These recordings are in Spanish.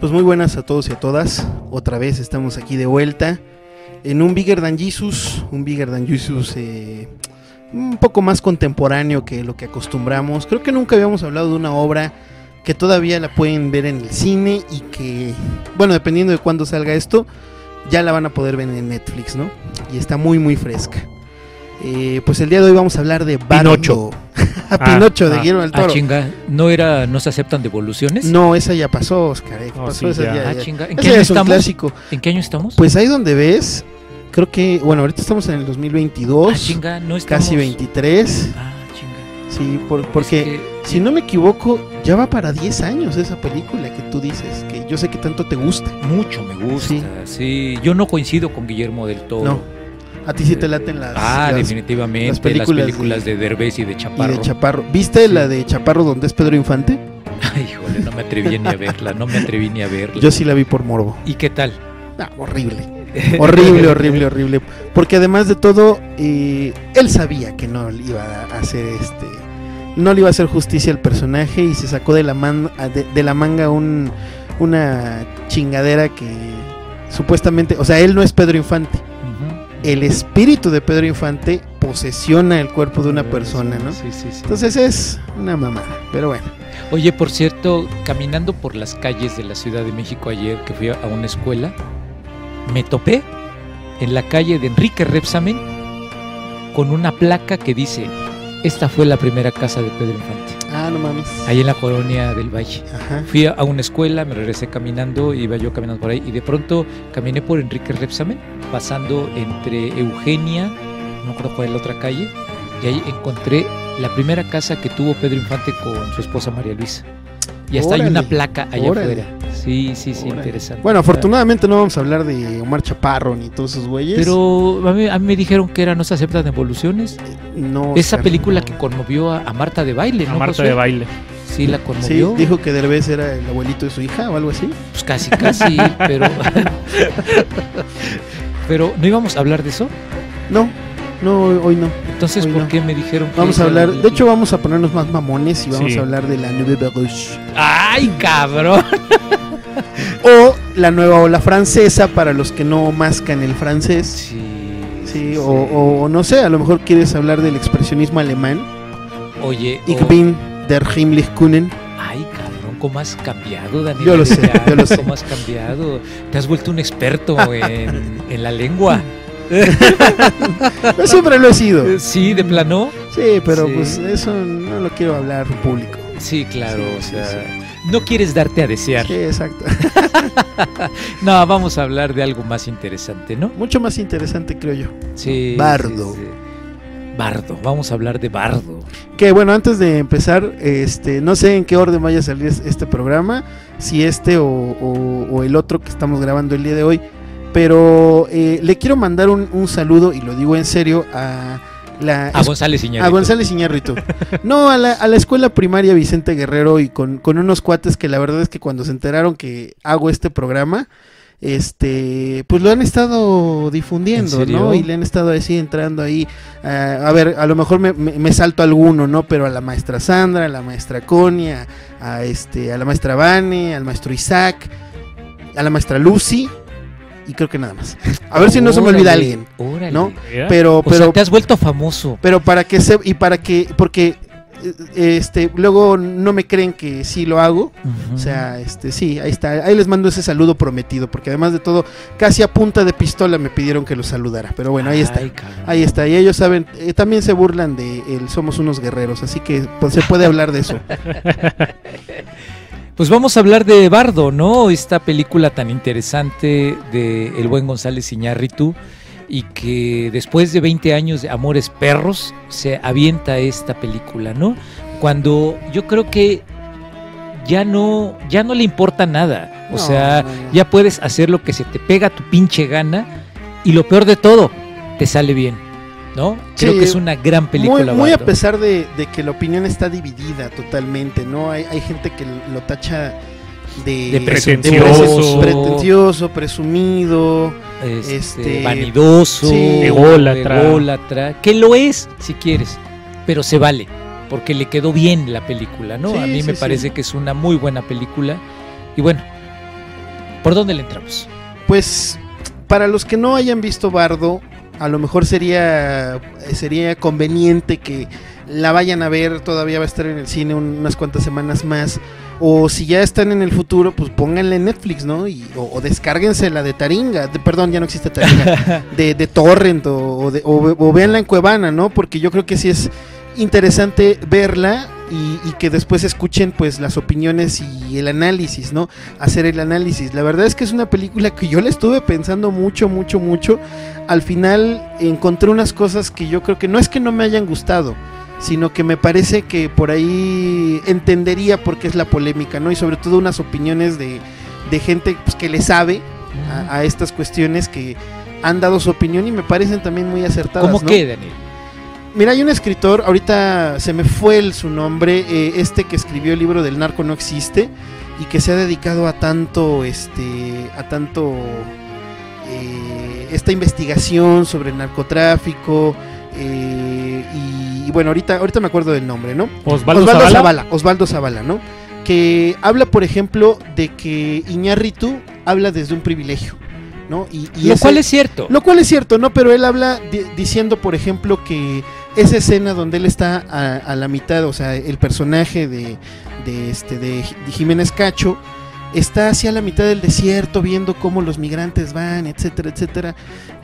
Pues muy buenas a todos y a todas. Otra vez estamos aquí de vuelta en un Bigger Than Jesus, un Bigger Than Jesus eh, un poco más contemporáneo que lo que acostumbramos. Creo que nunca habíamos hablado de una obra que todavía la pueden ver en el cine y que, bueno, dependiendo de cuándo salga esto, ya la van a poder ver en Netflix, ¿no? Y está muy, muy fresca. Eh, pues el día de hoy vamos a hablar de Pinocho. a Pinocho de ah, Guillermo del Ah, Toro. chinga, ¿no era, no se aceptan devoluciones? no, esa ya pasó, Oscar. eh, Oh, pasó, sí, esa ya. ya- Ah, chinga, ¿en qué año es un estamos? clásico. ¿En qué año estamos? Pues ahí donde ves, creo que, bueno, ahorita estamos en el 2022, ah, chinga, no estamos... casi 23. Ah, chinga. Sí, por- porque Es que- si no me equivoco, ya va para 10 años esa película que tú dices, que yo sé que tanto te gusta. Mucho me gusta, sí. Yo no coincido con Guillermo del Toro. No. A ti sí te laten las, Ah, las- definitivamente. las Las películas de- de, Derbez y de y Chaparro. de Chaparro. ¿Viste Sí. la de Chaparro donde es Pedro Infante? Ay, híjole, no me atreví ni a verla, no me atreví ni a verla. Yo sí la vi por morbo. ¿Y qué tal? Ah, horrible. Horrible, horrible, horrible. Porque además de todo, eh, él sabía que no le iba a hacer este. No le iba a hacer justicia al personaje y se sacó de la, man- de, de la manga un, una chingadera que supuestamente. O sea, él no es Pedro Infante. El espíritu de Pedro Infante posesiona el cuerpo de una persona, ¿no? Sí, sí, sí. Entonces es una mamada. Pero bueno. Oye, por cierto, caminando por las calles de la Ciudad de México ayer, que fui a una escuela, me topé en la calle de Enrique Repsamen con una placa que dice, esta fue la primera casa de Pedro Infante, Ah, no mames. ahí en la colonia del Valle. Ajá. Fui a una escuela, me regresé caminando, iba yo caminando por ahí y de pronto caminé por Enrique Repsamen, pasando entre Eugenia, no me acuerdo cuál es la otra calle, y ahí encontré la primera casa que tuvo Pedro Infante con su esposa María Luisa. Y hasta hay una placa allá órale. afuera. Sí, sí, sí, interesante. Bueno, afortunadamente no vamos a hablar de Omar Chaparro ni todos esos güeyes. Pero a mí, a mí me dijeron que era No se aceptan evoluciones. no. Esa película no. que conmovió a, a Marta de baile, A ¿no? Marta Josué? de baile. Sí, la Sí, conmovió. dijo que Derbez era el abuelito de su hija o algo así. Pues casi, casi, pero. pero, ¿no íbamos a hablar de eso? No, no, hoy no. Entonces, Hoy ¿por no. qué me dijeron que Vamos a hablar, de hecho vamos a ponernos más mamones y vamos Sí. a hablar de la Nouvelle Vague ¡Ay, cabrón! o la nueva ola francesa para los que no mascan el francés. Sí. Sí, o, o- o no sé, a lo mejor quieres hablar del expresionismo alemán. Oye. Ich bin der Himmlich Kunen. Ay, cabrón, ¿cómo has cambiado, Daniel? Yo lo sé, yo lo sé. ¿Cómo has cambiado? Te has vuelto un experto en, en la lengua. Yo siempre lo he sido. Sí, de plano. Sí, pero Sí. pues eso no lo quiero hablar en público. Sí, claro. Sí, o sea, no quieres darte a desear. Sí, exacto. No, vamos a hablar de algo más interesante, ¿no? Mucho más interesante creo yo. Sí. Bardo. sí, sí. Bardo, vamos a hablar de Bardo. Que bueno, antes de empezar, este, no sé en qué orden vaya a salir es- este programa, si este o, o- o el otro que estamos grabando el día de hoy, pero eh, le quiero mandar un, un saludo, y lo digo en serio, a la... A González Iñárritu. a González Iñárritu. No, a la, a la escuela primaria Vicente Guerrero y con, con unos cuates que la verdad es que cuando se enteraron que hago este programa, este, pues lo han estado difundiendo. ¿no? Y le han estado así entrando ahí. ah, a ver, a lo mejor me, me- me salto alguno, ¿no? Pero a la maestra Sandra, a la maestra Conia, a este, a la maestra Vane, al maestro Isaac, a la maestra Lucy. Y creo que nada más. A ver si no se me olvida alguien. órale. ¿no? Pero, O pero, sea, te has vuelto famoso. pero para que se y para que porque eh, este luego no me creen que sí lo hago o sea este sí ahí está ahí les mando ese saludo prometido porque además de todo casi a punta de pistola me pidieron que los saludara pero bueno ahí está ahí está y ellos saben eh, también se burlan de el somos unos guerreros así que pues, se puede hablar de eso Pues vamos a hablar de Bardo, ¿no? Esta película tan interesante de el buen González Iñárritu y que después de 20 años de Amores Perros se avienta esta película, ¿no? Cuando yo creo que ya no ya no le importa nada. O No, sea, no, no. ya puedes hacer lo que se te pega tu pinche gana y lo peor de todo, te sale bien, ¿no? Creo Sí, que es una gran muy, película. muy a Bardo. pesar de, de que la opinión está dividida totalmente no hay, hay gente que lo tacha de, De pretencioso. pretencioso, presumido este, Este, vanidoso, sí. Ególatra. ególatra, que lo es si quieres, pero se vale. porque le quedó bien la película, ¿no? Sí, a mí sí, me sí. parece que es una muy buena película. Y bueno, ¿por dónde le entramos? Pues para los que no hayan visto Bardo, a lo mejor sería sería conveniente que la vayan a ver, todavía va a estar en el cine un- unas cuantas semanas más. O si ya están en el futuro, pues pónganle en Netflix, ¿no? Y, o, o descárguense la de Taringa, de- perdón, ya no existe Taringa, de, de Torrent o, o, de- o- o véanla en Cuevana, ¿no? Porque yo creo que sí es interesante verla y, y que después escuchen pues las opiniones y el análisis, ¿no? Hacer el análisis. La verdad es que es una película que yo la estuve pensando mucho, mucho, mucho. Al final encontré unas cosas que yo creo que no es que no me hayan gustado, sino que me parece que por ahí entendería por qué es la polémica, ¿no? Y sobre todo unas opiniones de, de gente pues, que le sabe a, a estas cuestiones que han dado su opinión y me parecen también muy acertadas. ¿Cómo ¿no? qué, Daniel? Mira, hay un escritor, ahorita se me fue el, su nombre, eh, este que escribió el libro del narco no existe y que se ha dedicado a tanto, este, a tanto, eh, esta investigación sobre el narcotráfico eh, y, y bueno, ahorita, ahorita me acuerdo del nombre, ¿no? Osvaldo, Osvaldo Zavala. Zavala, Osvaldo Zavala, ¿no? Que habla, por ejemplo, de que Iñárritu habla desde un privilegio, ¿no? Y, y Lo ese- cual es cierto. lo cual es cierto, ¿no? Pero él habla di- diciendo, por ejemplo, que esa escena donde él está a, a la mitad, o sea, el personaje de, de, este, de, Ji- de Jiménez Cacho, está hacia la mitad del desierto viendo cómo los migrantes van, etcétera, etcétera.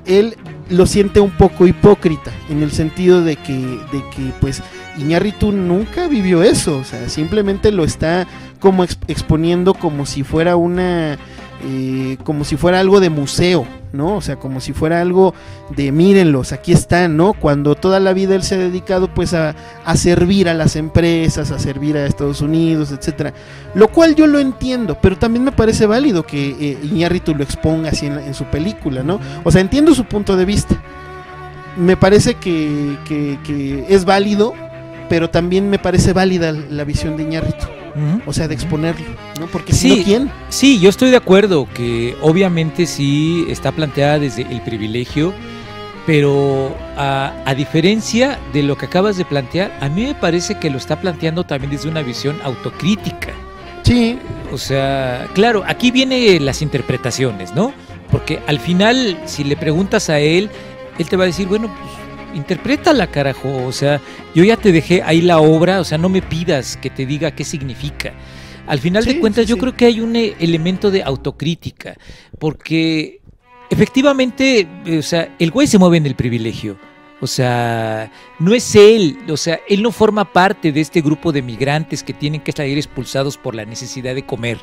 Él lo siente un poco hipócrita, en el sentido de que, de que pues, Iñárritu nunca vivió eso, o sea, simplemente lo está como ex- exponiendo como si fuera una eh, como si fuera algo de museo, ¿no? O sea, como si fuera algo de mírenlos, aquí están, ¿no? Cuando toda la vida él se ha dedicado pues a, a servir a las empresas, a servir a Estados Unidos, etcétera. Lo cual yo lo entiendo, pero también me parece válido que eh, Iñárritu lo exponga así en, la- en su película, ¿no? O sea, entiendo su punto de vista. Me parece que, que- que es válido, pero también me parece válida la visión de Iñárritu. O sea, de exponerlo, ¿no? Porque Sí. ¿quién? Sí, yo estoy de acuerdo que obviamente sí está planteada desde el privilegio, pero a, a diferencia de lo que acabas de plantear, a mí me parece que lo está planteando también desde una visión autocrítica. Sí, O sea, claro, aquí vienen las interpretaciones, ¿no? Porque al final, si le preguntas a él, él te va a decir, bueno, pues interprétala, carajo. O sea, yo ya te dejé ahí la obra, o sea, no me pidas que te diga qué significa. Al final Sí, de cuentas, sí, yo sí. creo que hay un eh, elemento de autocrítica, porque efectivamente, o sea, el güey se mueve en el privilegio. O sea, no es él, o sea, él no forma parte de este grupo de migrantes que tienen que salir expulsados por la necesidad de comer.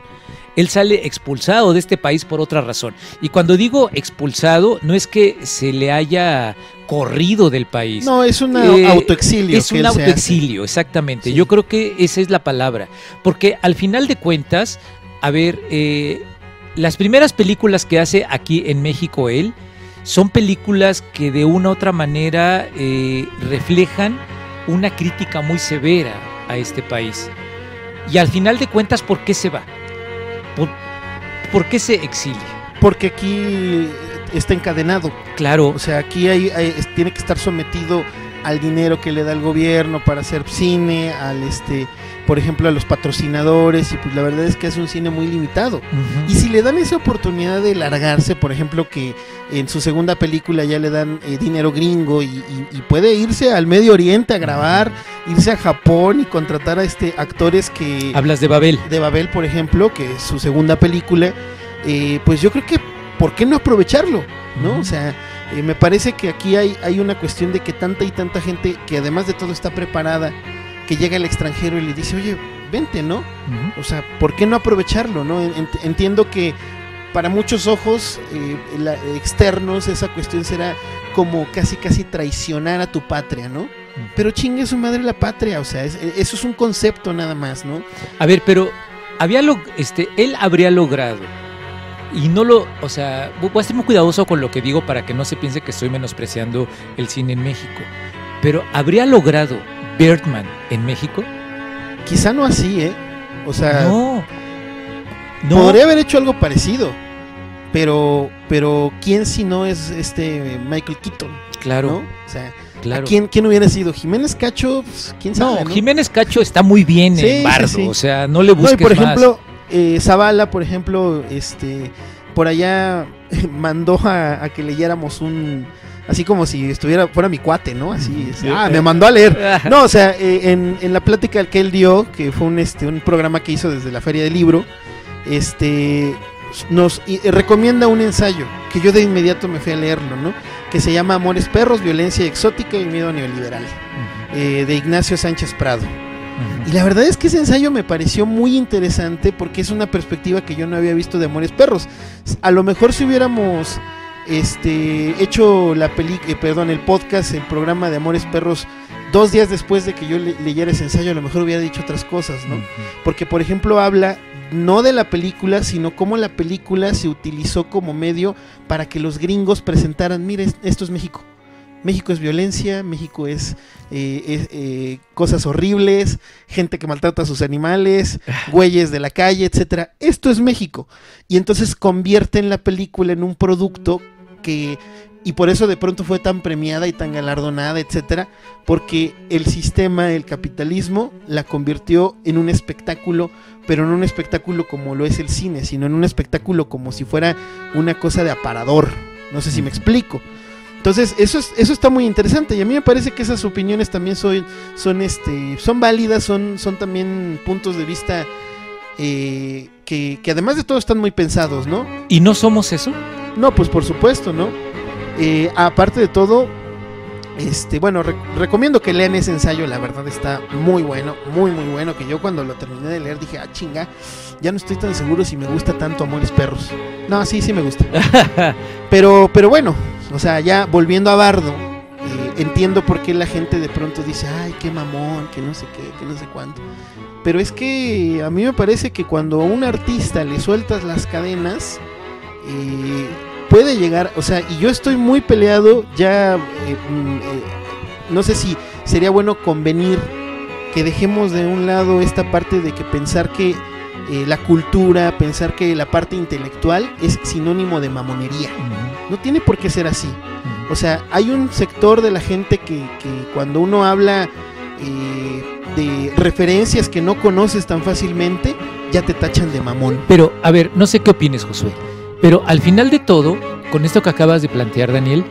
Él sale expulsado de este país por otra razón. Y cuando digo expulsado, no es que se le haya corrido del país. No, es un Eh, autoexilio. Es que un autoexilio, exactamente. Sí. Yo creo que esa es la palabra. Porque al final de cuentas, a ver, eh, las primeras películas que hace aquí en México él son películas que de una u otra manera eh, reflejan una crítica muy severa a este país. Y al final de cuentas, ¿por qué se va? ¿Por, por qué se exilia? Porque aquí está encadenado. Claro, O sea, aquí hay, tiene que estar sometido al dinero que le da el gobierno para hacer cine, al este, por ejemplo, a los patrocinadores, y pues la verdad es que es un cine muy limitado. Y si le dan esa oportunidad de largarse, por ejemplo, que en su segunda película ya le dan eh, dinero gringo y, y- y puede irse al Medio Oriente a grabar, irse a Japón y contratar a este actores que hablas de Babel. de Babel, por ejemplo, que es su segunda película, eh, pues yo creo que ¿por qué no aprovecharlo? ¿No? O sea, eh, me parece que aquí hay, hay una cuestión de que tanta y tanta gente que además de todo está preparada, que llega al extranjero y le dice, oye, vente, ¿no? O sea, ¿por qué no aprovecharlo? ¿no? Ent- Entiendo que para muchos ojos eh, la- externos esa cuestión será como casi casi traicionar a tu patria, ¿no? Pero chingue su madre la patria, o sea, es- eso es un concepto nada más, ¿no? A ver, pero había lo, este, él habría logrado y no lo, o sea, voy a ser muy cuidadoso con lo que digo para que no se piense que estoy menospreciando el cine en México. Pero habría logrado Birdman en México? Quizá no así, ¿eh? O sea, no. No. podría haber hecho algo parecido, pero pero quién si no es este Michael Keaton, claro. ¿no? O sea, claro. ¿Quién, ¿Quién hubiera sido? ¿Jiménez Cacho? Pues, ¿Quién sabe? No, Jiménez Cacho está muy bien Sí, en Bardo, sí, sí. o sea, no le No, y busques por más. ejemplo, eh, Zavala, por ejemplo, este, por allá mandó a, a que leyéramos un, así como si estuviera, fuera mi cuate, ¿no? Así, Sí. ah, me mandó a leer. No, o sea, eh, en, en la plática que él dio, que fue un, este, un programa que hizo desde la Feria del Libro, este, nos y- eh, recomienda un ensayo que yo de inmediato me fui a leerlo, ¿no? Que se llama Amores Perros, Violencia Exótica y Miedo Neoliberal, eh, de Ignacio Sánchez Prado. Y la verdad es que ese ensayo me pareció muy interesante porque es una perspectiva que yo no había visto de Amores Perros. A lo mejor si hubiéramos este hecho la peli eh, perdón, el podcast, el programa de Amores Perros dos días después de que yo le- leyera ese ensayo, a lo mejor hubiera dicho otras cosas, ¿no? Porque por ejemplo habla no de la película, sino cómo la película se utilizó como medio para que los gringos presentaran, mire, esto es México. México es violencia, México es, eh, es, eh, cosas horribles, gente que maltrata a sus animales, güeyes de la calle, etcétera. Esto es México. Y entonces convierten la película en un producto que y por eso de pronto fue tan premiada y tan galardonada, etcétera, porque el sistema, el capitalismo, la convirtió en un espectáculo, pero no un espectáculo como lo es el cine, sino en un espectáculo como si fuera una cosa de aparador. No sé si me explico. Entonces, eso es, eso está muy interesante. Y a mí me parece que esas opiniones también son, son este, son válidas, son, son también puntos de vista eh, que, que además de todo están muy pensados, ¿no? ¿Y no somos eso? No, pues por supuesto, ¿no? Eh, aparte de todo, este, bueno, re- recomiendo que lean ese ensayo, la verdad está muy bueno, muy muy bueno, que yo cuando lo terminé de leer dije, ah, chinga, ya no estoy tan seguro si me gusta tanto Amores Perros. No, sí, sí me gusta. Pero, pero bueno, o sea, ya volviendo a Bardo, eh, entiendo por qué la gente de pronto dice, ay, qué mamón, que no sé qué, que no sé cuánto. Pero es que a mí me parece que cuando a un artista le sueltas las cadenas, eh, puede llegar, o sea, y yo estoy muy peleado, ya, eh, mm, eh, no sé si sería bueno convenir que dejemos de un lado esta parte de que pensar que eh, la cultura, pensar que la parte intelectual es sinónimo de mamonería. No tiene por qué ser así. O sea, hay un sector de la gente que, que cuando uno habla eh, de referencias que no conoces tan fácilmente, ya te tachan de mamón. Pero, a ver, no sé qué opines, Josué. Pero al final de todo, con esto que acabas de plantear, Daniel,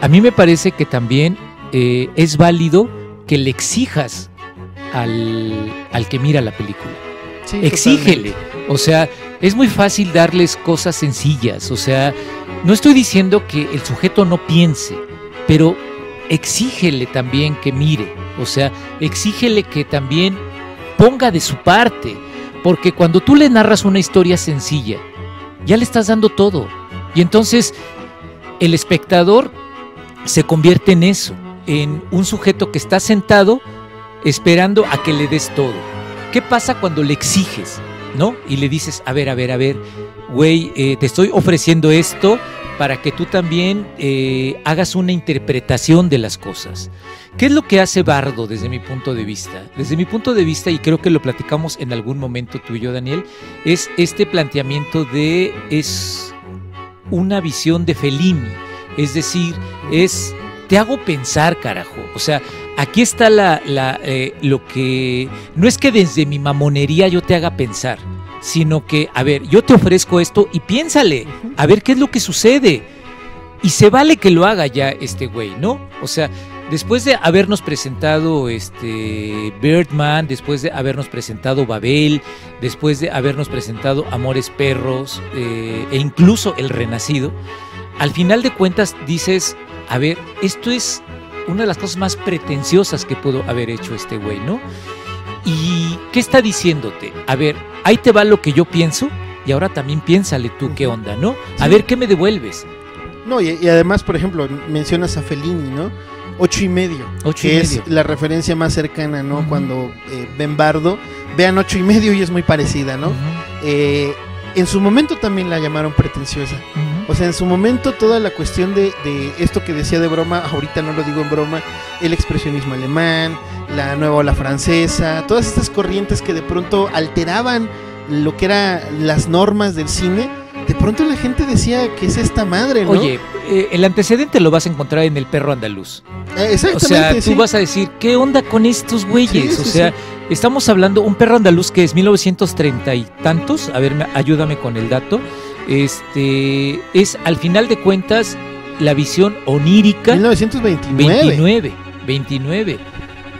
a mí me parece que también eh, es válido que le exijas al, al que mira la película. Sí, Exígele. O sea, es muy fácil darles cosas sencillas. O sea, no estoy diciendo que el sujeto no piense, pero exígele también que mire. O sea, exígele que también ponga de su parte. Porque cuando tú le narras una historia sencilla, ya le estás dando todo. Y entonces el espectador se convierte en eso, en un sujeto que está sentado esperando a que le des todo. ¿Qué pasa cuando le exiges? ¿No? Y le dices, a ver, a ver, a ver, güey, eh, te estoy ofreciendo esto para que tú también eh, hagas una interpretación de las cosas. ¿Qué es lo que hace Bardo desde mi punto de vista? Desde mi punto de vista, y creo que lo platicamos en algún momento tú y yo, Daniel, es este planteamiento de es una visión de Fellini, es decir, es te hago pensar, carajo. O sea, aquí está la, la, eh, lo que no es que desde mi mamonería yo te haga pensar, sino que, a ver, yo te ofrezco esto y piénsale, a ver qué es lo que sucede. Y se vale que lo haga ya este güey, ¿no? O sea, después de habernos presentado este Birdman, después de habernos presentado Babel, después de habernos presentado Amores Perros eh, e incluso El Renacido, al final de cuentas dices, a ver, esto es una de las cosas más pretenciosas que pudo haber hecho este güey, ¿no? ¿Y qué está diciéndote? A ver, ahí te va lo que yo pienso y ahora también piénsale tú qué onda, ¿no? A Sí. ver, ¿qué me devuelves? No, y, y además, por ejemplo, mencionas a Fellini, ¿no? Ocho y medio. Ocho y que medio. es la referencia más cercana, ¿no? Ujú. Cuando eh, ven Bardo, vean ocho y medio y es muy parecida, ¿no? Ujú, Eh, en su momento también la llamaron pretenciosa. ujú. O sea, en su momento toda la cuestión de, de esto que decía de broma, ahorita no lo digo en broma, el expresionismo alemán, la nueva ola francesa, todas estas corrientes que de pronto alteraban lo que eran las normas del cine, de pronto la gente decía que es esta madre, ¿no? Oye, eh, el antecedente lo vas a encontrar en el perro andaluz. Eh, O exactamente. sea, tú sí. vas a decir, ¿qué onda con estos güeyes? Sí, o sí, sea, estamos hablando, un perro andaluz que es 1930 y tantos, a ver, me- ayúdame con el dato, este, es al final de cuentas la visión onírica 1929. 29, 29.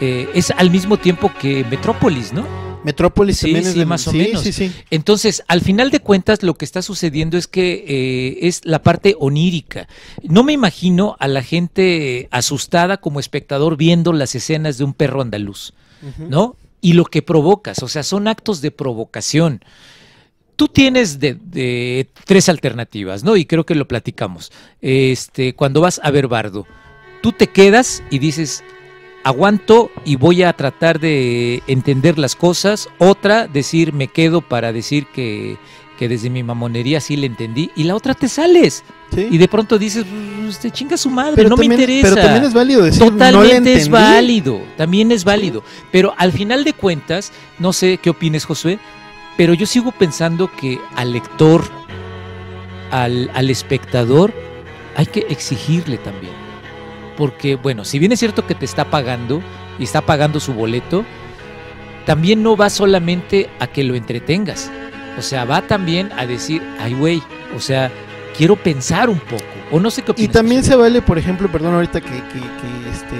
Eh, es al mismo tiempo que Metrópolis, ¿no? Metrópolis Sí, también es del- más o sí, menos. Sí, sí. Entonces, al final de cuentas, lo que está sucediendo es que eh, es la parte onírica. No me imagino a la gente asustada como espectador viendo las escenas de un perro andaluz. ¿no? Y lo que provocas, o sea, son actos de provocación. Tú tienes de, de tres alternativas, ¿no? Y creo que lo platicamos. Este, cuando vas a ver Bardo, tú te quedas y dices, aguanto y voy a tratar de entender las cosas. Otra, decir, me quedo para decir que, que desde mi mamonería sí le entendí. Y la otra, te sales. Sí. Y de pronto dices, "Pues, te chinga su madre, pero no también, me interesa. Pero también es válido decir, no le Totalmente es válido, también es válido. Pero al final de cuentas, no sé qué opines, Josué, pero yo sigo pensando que al lector, al, al espectador, hay que exigirle también. Porque, bueno, si bien es cierto que te está pagando y está pagando su boleto, también no va solamente a que lo entretengas. O sea, va también a decir, ay, güey, o sea, quiero pensar un poco. O no sé qué Y opinas. también Josué. se vale, por ejemplo, perdón ahorita que, que- que, este,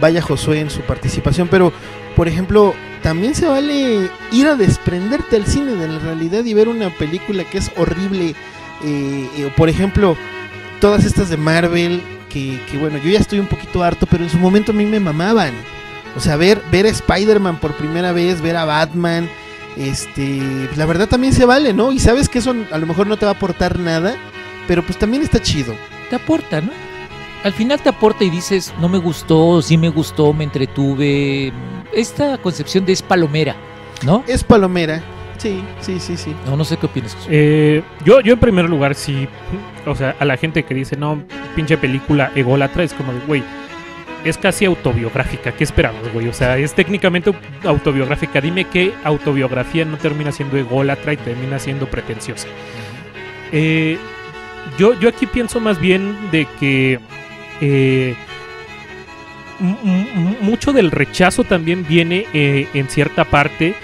vaya Josué en su participación, pero por ejemplo, también se vale ir a desprenderte al cine de la realidad y ver una película que es horrible. eh, eh, por ejemplo, todas estas de Marvel, que, que, bueno, yo ya estoy un poquito harto, pero en su momento a mí me mamaban. O sea, ver, ver a Spider-Man por primera vez, ver a Batman, este, la verdad también se vale, ¿no? Y sabes que eso a lo mejor no te va a aportar nada, pero pues también está chido. te aporta, ¿no? Al final te aporta y dices, no me gustó, sí me gustó, me entretuve. Esta concepción de es palomera, ¿no? Es palomera. Sí, sí, sí, sí. No, no sé qué opinas. Eh, yo, yo en primer lugar sí, o sea, a la gente que dice, no, pinche película ególatra, es como de, güey, es casi autobiográfica, ¿qué esperamos, güey? O sea, es técnicamente autobiográfica. Dime qué autobiografía no termina siendo ególatra y termina siendo pretenciosa. Eh, yo, yo aquí pienso más bien de que eh, mucho del rechazo también viene eh, en cierta parte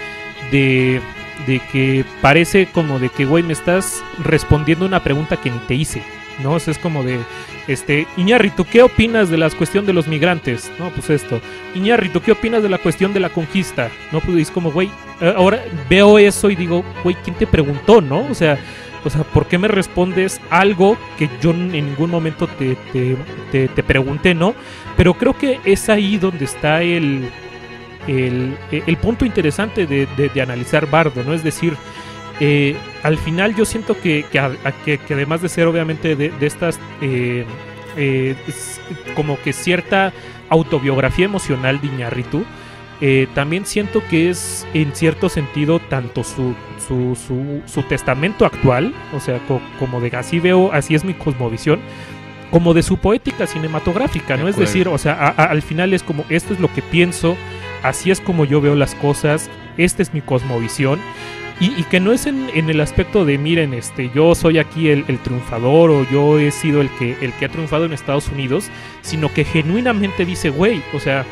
de, de que parece como de que, güey, me estás respondiendo una pregunta que ni te hice, ¿no? O es como de, este, Iñárritu, ¿qué opinas de la cuestión de los migrantes? No, pues esto. Iñárritu, ¿qué opinas de la cuestión de la conquista? No, pues es como, güey, eh, ahora veo eso y digo, güey, ¿quién te preguntó, no? O sea, o sea, ¿por qué me respondes algo que yo en ningún momento te, te, te- te pregunté, no? Pero creo que es ahí donde está el, el, el punto interesante de, de- de analizar Bardo, ¿no? Es decir, eh, al final yo siento que, que, a- a- que- que además de ser obviamente de, de estas eh, eh, es como que cierta autobiografía emocional de Iñárritu, eh, también siento que es en cierto sentido tanto su, su, su, su testamento actual, o sea, co- como de así veo, así es mi cosmovisión, como de su poética cinematográfica, ¿no? Es decir, o sea, a- a- al final es como, esto es lo que pienso, así es como yo veo las cosas, esta es mi cosmovisión. Y, que no es en, en el aspecto de, miren, este, yo soy aquí el, el triunfador o yo he sido el que, el que ha triunfado en Estados Unidos, sino que genuinamente dice, güey, o sea,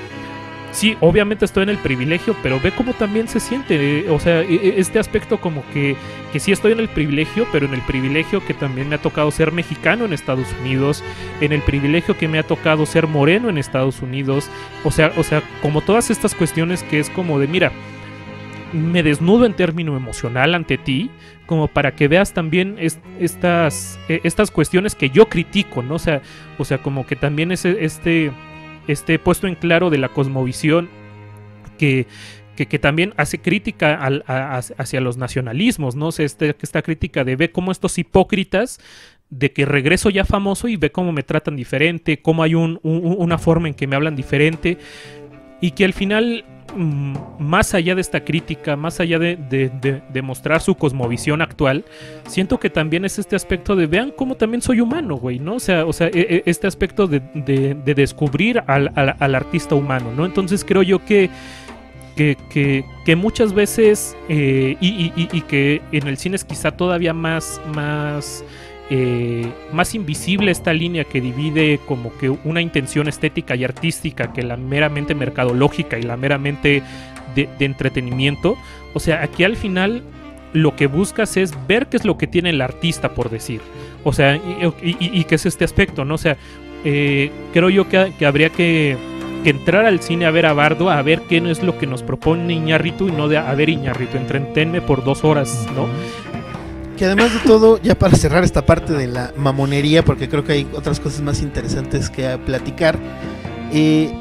sí, obviamente estoy en el privilegio, pero ve cómo también se siente, eh, o sea, e- e- este aspecto como que, que sí estoy en el privilegio, pero en el privilegio que también me ha tocado ser mexicano en Estados Unidos, en el privilegio que me ha tocado ser moreno en Estados Unidos, o sea, o sea, como todas estas cuestiones que es como de, mira, me desnudo en término emocional ante ti, como para que veas también es- estas, eh, estas cuestiones que yo critico, ¿no? O sea, o sea, como que también es este, este puesto en claro de la cosmovisión que, que, también hace crítica hacia los nacionalismos, ¿no? O sea, este- esta crítica de ve cómo estos hipócritas de que regreso ya famoso y ve cómo me tratan diferente, cómo hay un- un- una forma en que me hablan diferente y que al final, más allá de esta crítica, más allá de, de- mostrar su cosmovisión actual, siento que también es este aspecto de vean cómo también soy humano, güey, ¿no? O sea, o sea e- e- este aspecto de, de- de descubrir al, artista humano, ¿no? Entonces creo yo que que, muchas veces, eh, y- y que en el cine es quizá todavía más, más, eh, más invisible esta línea que divide como que una intención estética y artística que la meramente mercadológica y la meramente de, entretenimiento. O sea, aquí al final lo que buscas es ver qué es lo que tiene el artista por decir. O sea, y, qué es este aspecto, ¿no? O sea, eh, creo yo que, habría que, que entrar al cine a ver a Bardo, a ver qué es lo que nos propone Iñarritu y no de a ver Iñarritu, entretenme por dos horas, ¿no? Que además de todo, ya para cerrar esta parte de la mamonería, porque creo que hay otras cosas más interesantes que platicar, eh,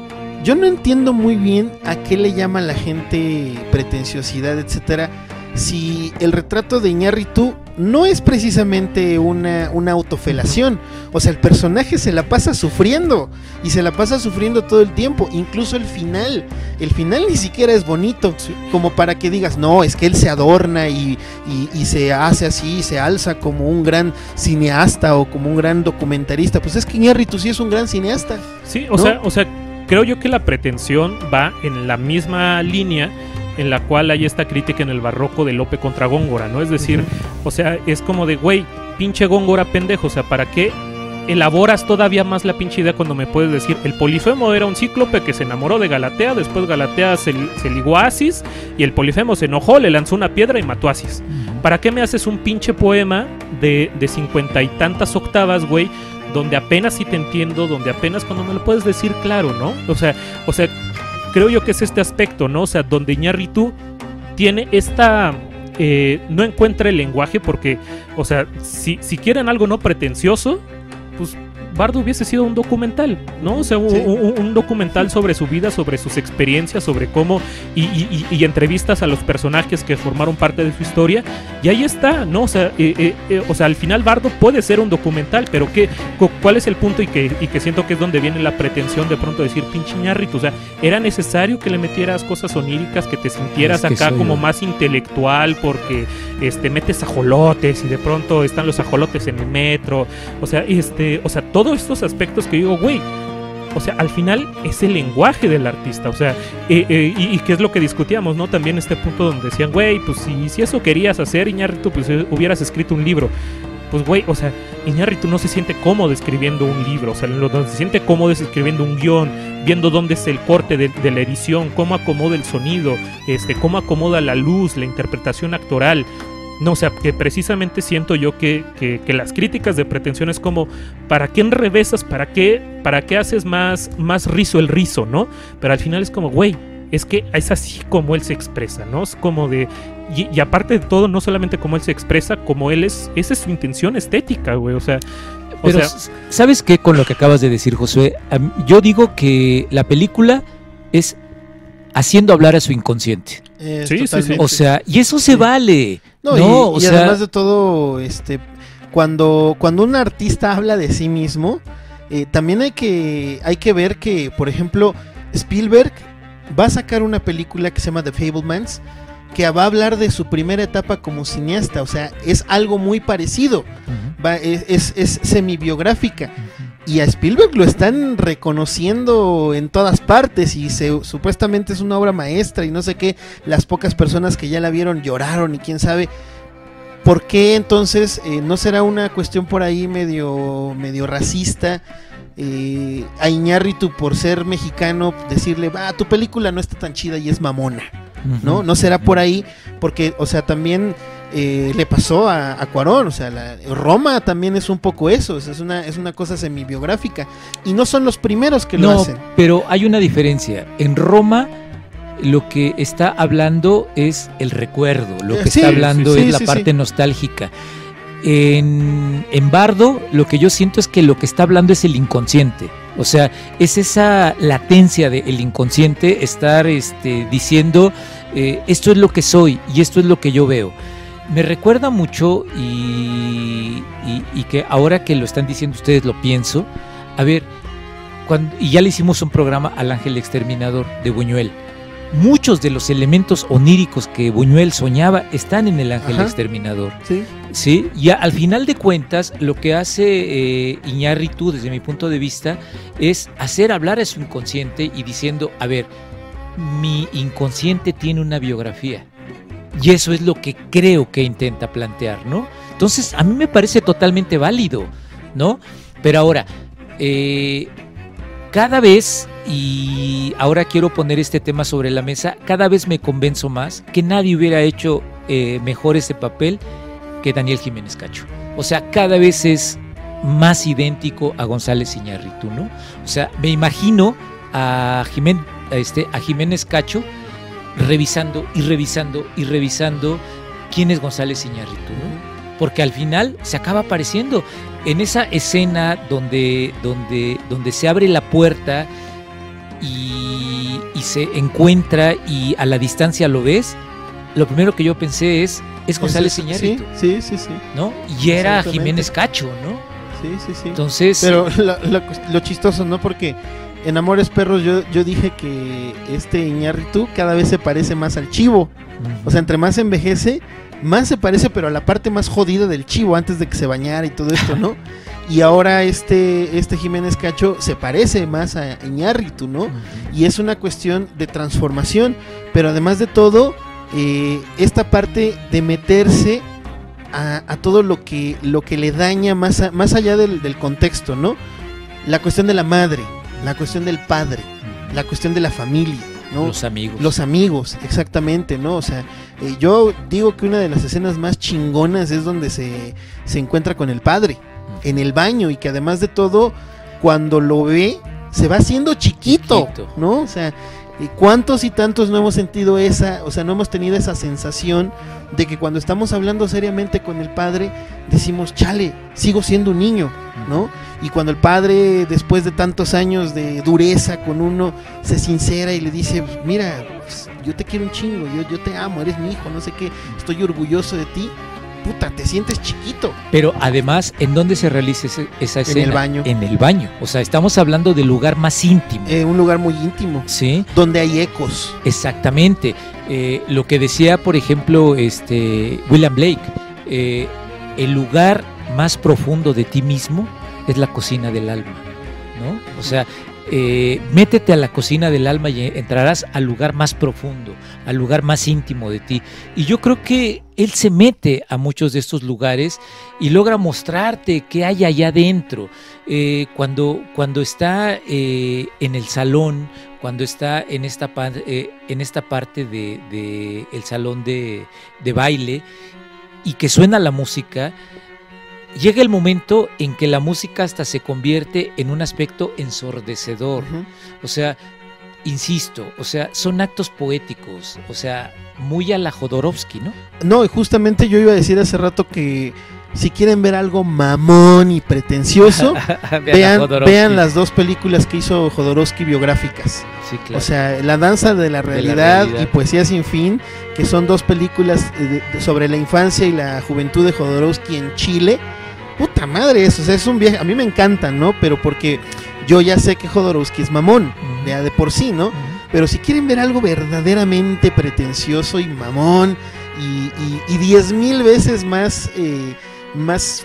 yo no entiendo muy bien a qué le llama la gente pretenciosidad, etcétera. Si el retrato de Iñárritu no es precisamente una, una autofelación, o sea, el personaje se la pasa sufriendo y se la pasa sufriendo todo el tiempo, incluso el final. El final ni siquiera es bonito, como para que digas, no, es que él se adorna y, y- y se hace así, se alza como un gran cineasta o como un gran documentarista. Pues es que Iñárritu sí es un gran cineasta. Sí, o ¿No? sea, o sea, creo yo que la pretensión va en la misma línea en la cual hay esta crítica en el barroco de Lope contra Góngora, ¿no? Es decir, o sea, es como de, güey, pinche Góngora pendejo, o sea, ¿para qué elaboras todavía más la pinche idea cuando me puedes decir, el Polifemo era un cíclope que se enamoró de Galatea, después Galatea se, se ligó a Asis y el Polifemo se enojó, le lanzó una piedra y mató a Asis. ¿Para qué me haces un pinche poema de de cincuenta y tantas octavas, güey? Donde apenas si te entiendo, donde apenas cuando me lo puedes decir claro, ¿no? O sea, o sea, creo yo que es este aspecto, ¿no? O sea, donde Iñárritu tiene esta... eh, no encuentra el lenguaje porque, o sea, si, si quieren algo no pretencioso, pues Bardo hubiese sido un documental, ¿no? O sea, un, Sí. un- un documental sobre su vida, sobre sus experiencias, sobre cómo, y, y- y- entrevistas a los personajes que formaron parte de su historia, y ahí está, ¿no? O sea, eh, eh, eh, o sea al final Bardo puede ser un documental, pero ¿qué, cu- ¿cuál es el punto? Y que, y que siento que es donde viene la pretensión de pronto decir, pinche ñarrito, o sea, era necesario que le metieras cosas oníricas, que te sintieras Es que acá como yo. más intelectual, porque este, metes ajolotes y de pronto están los ajolotes en el metro, o sea, este, o sea, todos estos aspectos que digo, güey, o sea, al final es el lenguaje del artista, o sea, eh, eh, y, y qué es lo que discutíamos, ¿no? También este punto donde decían, güey, pues si, si eso querías hacer, Iñárritu, pues eh, hubieras escrito un libro. Pues, güey, o sea, Iñárritu no se siente cómodo escribiendo un libro, o sea, lo donde se siente cómodo es escribiendo un guion, viendo dónde es el corte de, de la edición, cómo acomoda el sonido, este, cómo acomoda la luz, la interpretación actoral. No, o sea, que precisamente siento yo que, que- que las críticas de pretensión es como, ¿para qué enrevesas? ¿Para qué, para qué haces más, más rizo el rizo, no? Pero al final es como, güey, es que es así como él se expresa, ¿no? Es como de... Y, y aparte de todo, no solamente como él se expresa, como él es... Esa es su intención estética, güey, o sea... O Pero, sea, s- ¿sabes qué con lo que acabas de decir, Josué? Yo digo que la película es haciendo hablar a su inconsciente. Eh, Sí, sí, sí. O sea, y eso se Sí. vale. No, No, y, o y sea- además de todo, este, cuando, cuando un artista habla de sí mismo, eh, también hay que, hay que ver que, por ejemplo, Spielberg va a sacar una película que se llama The Fablemans, que va a hablar de su primera etapa como cineasta, o sea, es algo muy parecido, va- es, es, es semi-biográfica. Y a Spielberg lo están reconociendo en todas partes y se, supuestamente es una obra maestra y no sé qué, las pocas personas que ya la vieron lloraron y quién sabe. ¿Por qué entonces eh, no será una cuestión por ahí medio, medio racista eh, a Iñárritu por ser mexicano decirle, va, tu película no está tan chida y es mamona? ¿no? No será por ahí, porque, o sea, también eh, le pasó a, a Cuarón, o sea, la- Roma también es un poco eso, es una, es una cosa semi-biográfica, y no son los primeros que lo hacen. pero hay una diferencia. En Roma lo que está hablando es el recuerdo, lo que sí, está hablando sí, sí, es la parte nostálgica. En, en Bardo lo que yo siento es que lo que está hablando es el inconsciente. O sea, es esa latencia del inconsciente estar este, diciendo eh, esto es lo que soy y esto es lo que yo veo. Me recuerda mucho y, y- y que ahora que lo están diciendo ustedes lo pienso. A ver, cuando, y ya le hicimos un programa al ángel exterminador de Buñuel. Muchos de los elementos oníricos que Buñuel soñaba están en el ángel Ajá. exterminador. Sí, Sí, y a- al final de cuentas, lo que hace eh, Iñárritu, desde mi punto de vista, es hacer hablar a su inconsciente y diciendo, a ver, mi inconsciente tiene una biografía. Y eso es lo que creo que intenta plantear, ¿no? Entonces, a mí me parece totalmente válido, ¿no? Pero ahora, eh, cada vez, y ahora quiero poner este tema sobre la mesa, cada vez me convenzo más que nadie hubiera hecho eh, mejor ese papel que Daniel Jiménez Cacho. O sea, cada vez es más idéntico a González Iñárritu, ¿no? O sea, me imagino a, Jiménez, este, a Jiménez Cacho revisando y revisando y revisando quién es González Iñárritu, ¿no? Porque al final se acaba apareciendo en esa escena donde, donde, donde se abre la puerta y, y se encuentra y a la distancia lo ves, lo primero que yo pensé es, es González Iñárritu. Sí, sí, sí, sí. ¿no? Y era Jiménez Cacho, ¿no? Sí, sí, sí. Entonces, Pero lo, lo- lo chistoso, ¿no? Porque en Amores Perros yo, yo dije que este Iñárritu cada vez se parece más al chivo. O sea, entre más envejece, más se parece, pero a la parte más jodida del chivo antes de que se bañara y todo esto, ¿no? Y ahora este, este Jiménez Cacho se parece más a Iñárritu, ¿no? Y es una cuestión de transformación, pero además de todo, eh, esta parte de meterse a, a todo lo que, lo que le daña más, a- más allá del, del contexto, ¿no? La cuestión de la madre, la cuestión del padre, la cuestión de la familia, ¿no? los amigos. Los amigos, exactamente, ¿no? O sea, eh, yo digo que una de las escenas más chingonas es donde se, se encuentra con el padre, en el baño, y que además de todo, cuando lo ve, se va haciendo chiquito, Chiquito. ¿no? O sea, ¿y ¿cuántos y tantos no hemos sentido esa, o sea, no hemos tenido esa sensación de que cuando estamos hablando seriamente con el padre, decimos, chale, sigo siendo un niño, ¿no? Y cuando el padre, después de tantos años de dureza con uno, se sincera y le dice, mira, pues, yo te quiero un chingo, yo, yo te amo, eres mi hijo, no sé qué, estoy orgulloso de ti, puta, te sientes chiquito. Pero además, ¿en dónde se realiza ese- esa En escena? el baño. En el baño. O sea, estamos hablando del lugar más íntimo. Eh, un lugar muy íntimo, ¿Sí? donde hay ecos. Exactamente. Eh, lo que decía, por ejemplo, este William Blake, eh, el lugar más profundo de ti mismo es la cocina del alma, ¿no? O sea, eh, métete a la cocina del alma y entrarás al lugar más profundo, al lugar más íntimo de ti. Y yo creo que él se mete a muchos de estos lugares y logra mostrarte qué hay allá adentro. Eh, cuando, cuando está eh, en el salón, cuando está en esta, en esta parte de, de el salón de baile y que suena la música, llega el momento en que la música hasta se convierte en un aspecto ensordecedor. O sea, insisto, o sea, son actos poéticos, o sea, muy a la Jodorowsky, ¿no? No, y justamente yo iba a decir hace rato que si quieren ver algo mamón y pretencioso, vean, vean las dos películas que hizo Jodorowsky biográficas. Sí, claro. O sea, La danza de la realidad, realidad. y Poesía sin fin, que son dos películas eh, de- de- sobre la infancia y la juventud de Jodorowsky en Chile. Puta madre, eso, o sea, es un viaje, a mí me encantan, ¿no? Pero porque yo ya sé que Jodorowsky es mamón, Ujú. de, por sí, ¿no? Pero si quieren ver algo verdaderamente pretencioso y mamón y, y, y diez mil veces más, eh, más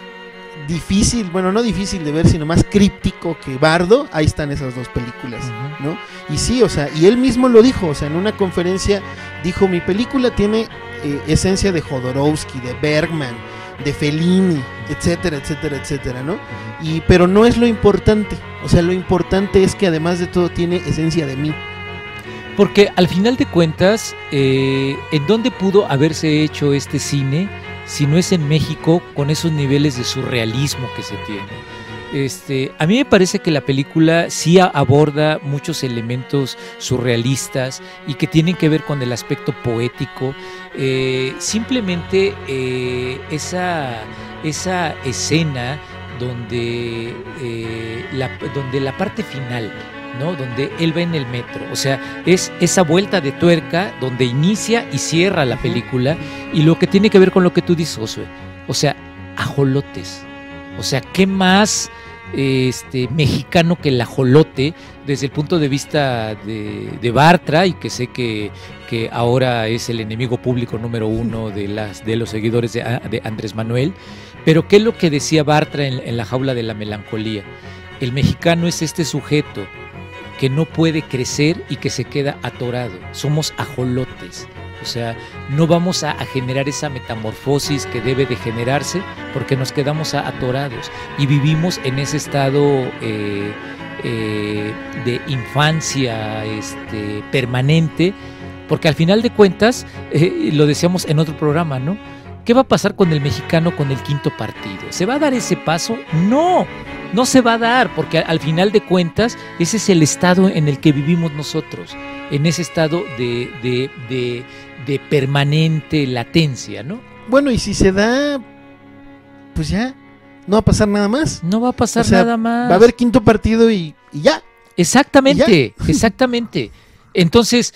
difícil, bueno, no difícil de ver, sino más críptico que Bardo, ahí están esas dos películas. ¿no? Y sí, o sea, y él mismo lo dijo, o sea, en una conferencia dijo, mi película tiene eh, esencia de Jodorowsky, de Bergman, de Fellini, etcétera, etcétera, etcétera, ¿no? Y, pero no es lo importante, o sea, lo importante es que además de todo tiene esencia de mí. Porque al final de cuentas, eh, ¿en dónde pudo haberse hecho este cine si no es en México con esos niveles de surrealismo que se tiene? Este, a mí me parece que la película sí aborda muchos elementos surrealistas y que tienen que ver con el aspecto poético. Eh, simplemente eh, esa, esa escena donde, eh, la, donde la parte final ¿no? Donde él va en el metro. O sea, es esa vuelta de tuerca donde inicia y cierra la película y lo que tiene que ver con lo que tú dices, Josué. O sea, ajolotes. O sea, ¿qué más este, mexicano que el ajolote desde el punto de vista de, Bartra y que sé que, que ahora es el enemigo público número uno de, las, de los seguidores de, Andrés Manuel? Pero ¿qué es lo que decía Bartra en la jaula de la melancolía? El mexicano es este sujeto que no puede crecer y que se queda atorado. Somos ajolotes. O sea, no vamos a, generar esa metamorfosis que debe de generarse porque nos quedamos atorados y vivimos en ese estado eh, eh, de infancia este, permanente, porque al final de cuentas, eh, lo decíamos en otro programa, ¿no? ¿Qué va a pasar con el mexicano con el quinto partido? ¿Se va a dar ese paso? No, no se va a dar, porque al final de cuentas ese es el estado en el que vivimos nosotros, en ese estado de, de, de, de permanente latencia, ¿no? Bueno, y si se da, pues ya, no va a pasar nada más. No va a pasar O sea, nada más. Va a haber quinto partido y, y ya. Exactamente, exactamente. Entonces,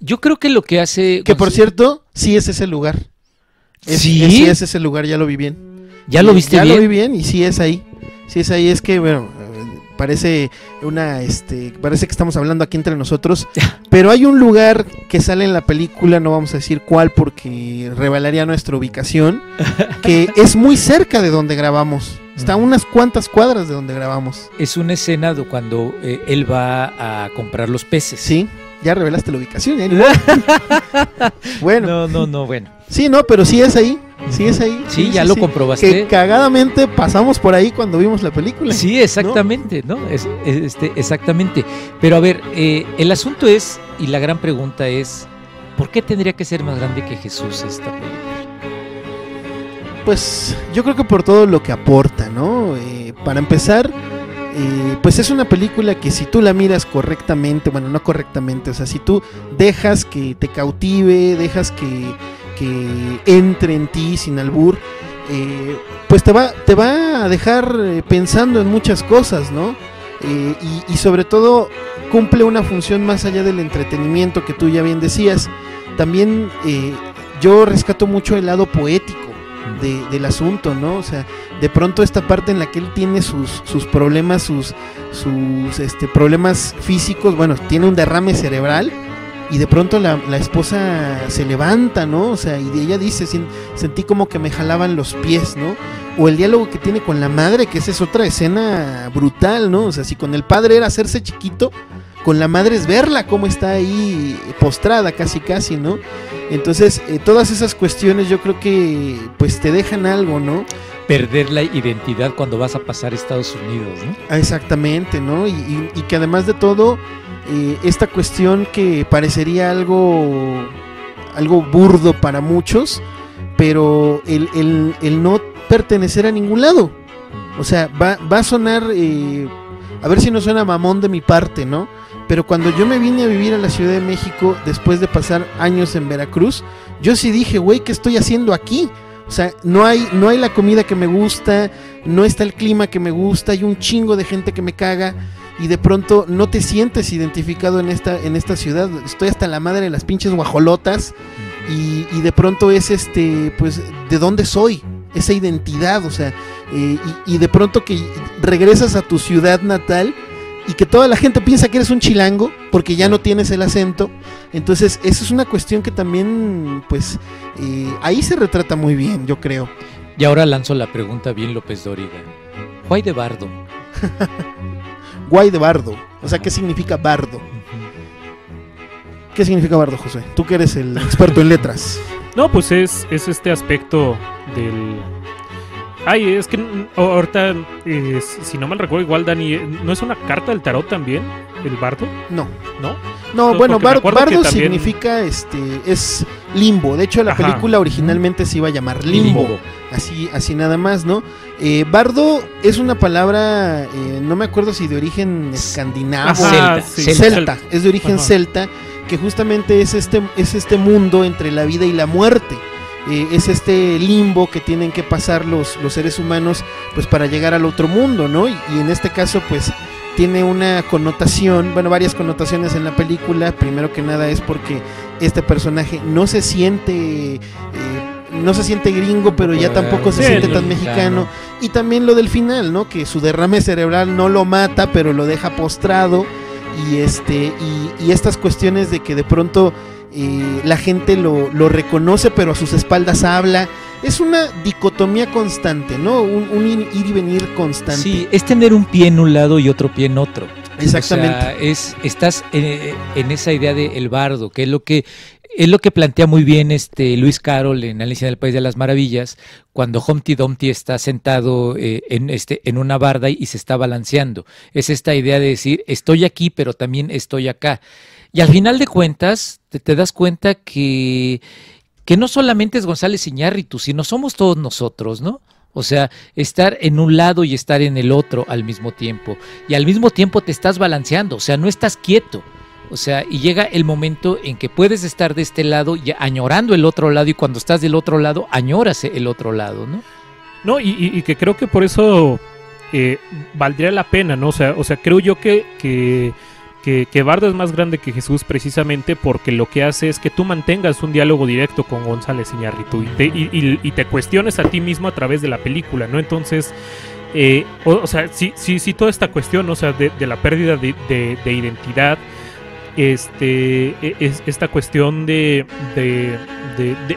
yo creo que lo que hace... Que por cierto, sí es ese lugar. Es, ¿Sí? es- sí es ese lugar, ya lo vi bien. ¿Ya lo viste ya bien? lo vi bien y sí es ahí. Sí es ahí, es que, bueno, eh, parece una, este, parece que estamos hablando aquí entre nosotros, pero hay un lugar que sale en la película, no vamos a decir cuál porque revelaría nuestra ubicación, que es muy cerca de donde grabamos. Está a unas cuantas cuadras de donde grabamos. Es una escena de cuando eh, él va a comprar los peces. Sí, ya revelaste la ubicación. ya ni- bueno, No, no, no, bueno. Sí, no, pero sí es ahí. Sí es ahí. Sí, ya lo Que comprobaste. cagadamente pasamos por ahí cuando vimos la película. Sí, exactamente, ¿no? Es- es- este, exactamente. Pero a ver, eh, el asunto es, y la gran pregunta es, ¿por qué tendría que ser más grande que Jesús esta película? Pues yo creo que por todo lo que aporta, ¿no? Eh, para empezar, eh, pues es una película que si tú la miras correctamente, bueno, no correctamente, o sea, si tú dejas que te cautive, dejas que, entre en ti sin albur, eh, pues te va, te va a dejar eh, pensando en muchas cosas, ¿no? Eh, y, sobre todo cumple una función más allá del entretenimiento que tú ya bien decías. También yo rescato mucho el lado poético de- del asunto, ¿no? O sea, de pronto esta parte en la que él tiene sus, sus problemas, sus, sus este, problemas físicos, bueno, tiene un derrame cerebral y de pronto la, la esposa se levanta, ¿no? O sea, y ella dice, "Sien- sentí como que me jalaban los pies, ¿no? O el diálogo que tiene con la madre, que esa es otra escena brutal, ¿no? O sea, si con el padre era hacerse chiquito, con la madre es verla cómo está ahí postrada casi casi, ¿no? Entonces, eh, todas esas cuestiones yo creo que pues te dejan algo, ¿no? Perder la identidad cuando vas a pasar a Estados Unidos, ¿no? Ah, Exactamente, ¿no? Y, y- y que además de todo, eh, esta cuestión que parecería algo, algo burdo para muchos, pero el, el- no pertenecer a ningún lado. O sea, va, va a sonar, eh, a ver si no suena mamón de mi parte, ¿no? Pero cuando yo me vine a vivir a la Ciudad de México después de pasar años en Veracruz, yo sí dije, güey, ¿qué estoy haciendo aquí? O sea, no hay, no hay la comida que me gusta, no está el clima que me gusta, hay un chingo de gente que me caga y de pronto no te sientes identificado en esta, en esta ciudad. Estoy hasta la madre de las pinches guajolotas y, y de pronto es este, pues, ¿de dónde soy? Esa identidad, o sea, eh, y, y de pronto que regresas a tu ciudad natal y que toda la gente piensa que eres un chilango porque ya no tienes el acento. Entonces, eso es una cuestión que también, pues, eh, ahí se retrata muy bien, yo creo. Y ahora lanzo la pregunta bien López Dóriga. Guay de Bardo. Guay de bardo. O sea, ¿qué significa bardo? ¿Qué significa bardo, José? Tú que eres el experto en letras. No, pues es, es este aspecto del... Ay, es que ahorita, eh, si no mal recuerdo, igual Dani, eh, ¿no es una carta del tarot también? ¿El bardo? No. ¿No? No, No, bueno, bar- bardo también- significa, este, es limbo. De hecho, la Ajá. película originalmente se iba a llamar limbo. Limbo. Así, así nada más, ¿no? Eh, bardo es una palabra, eh, no me acuerdo si de origen escandinavo. Ajá, Celta, sí. celta, es de origen Ajá. celta, que justamente es este, es este mundo entre la vida y la muerte. Eh, es este limbo que tienen que pasar los, los seres humanos pues para llegar al otro mundo, ¿no? Y, y en este caso pues tiene una connotación, bueno, varias connotaciones en la película. Primero que nada es porque este personaje no se siente... eh, no se siente gringo, pero ya tampoco se Sí, siente tan mexicano. Y también lo del final, ¿no? Que su derrame cerebral no lo mata, pero lo deja postrado. Y este, y, y estas cuestiones de que de pronto eh, la gente lo, lo reconoce, pero a sus espaldas habla. Es una dicotomía constante, ¿no? Un, un ir ir y venir constante. Sí, es tener un pie en un lado y otro pie en otro. Exactamente. O sea, es, estás en, en esa idea de el bardo, que es lo que es lo que plantea muy bien este Luis Carroll en Alicia del País de las Maravillas, cuando Humpty Dumpty está sentado eh, en, este, en una barda y se está balanceando. Es esta idea de decir, estoy aquí, pero también estoy acá. Y al final de cuentas, te, te das cuenta que, que no solamente es González Iñárritu, sino somos todos nosotros, ¿no? O sea, estar en un lado y estar en el otro al mismo tiempo. Y al mismo tiempo te estás balanceando, o sea, no estás quieto. O sea, y llega el momento en que puedes estar de este lado y añorando el otro lado y cuando estás del otro lado, añoras el otro lado, ¿no? No, y, que creo que por eso eh, valdría la pena, ¿no? O sea, o sea creo yo que, que, que, que Bardo es más grande que Jesús precisamente porque lo que hace es que tú mantengas un diálogo directo con González Iñárritu y te, y, y- y te cuestiones a ti mismo a través de la película, ¿no? Entonces, eh, o, o sea, sí, sí, sí, toda esta cuestión, o sea, de, de la pérdida de, de- de identidad, este, e- es, esta cuestión de, de,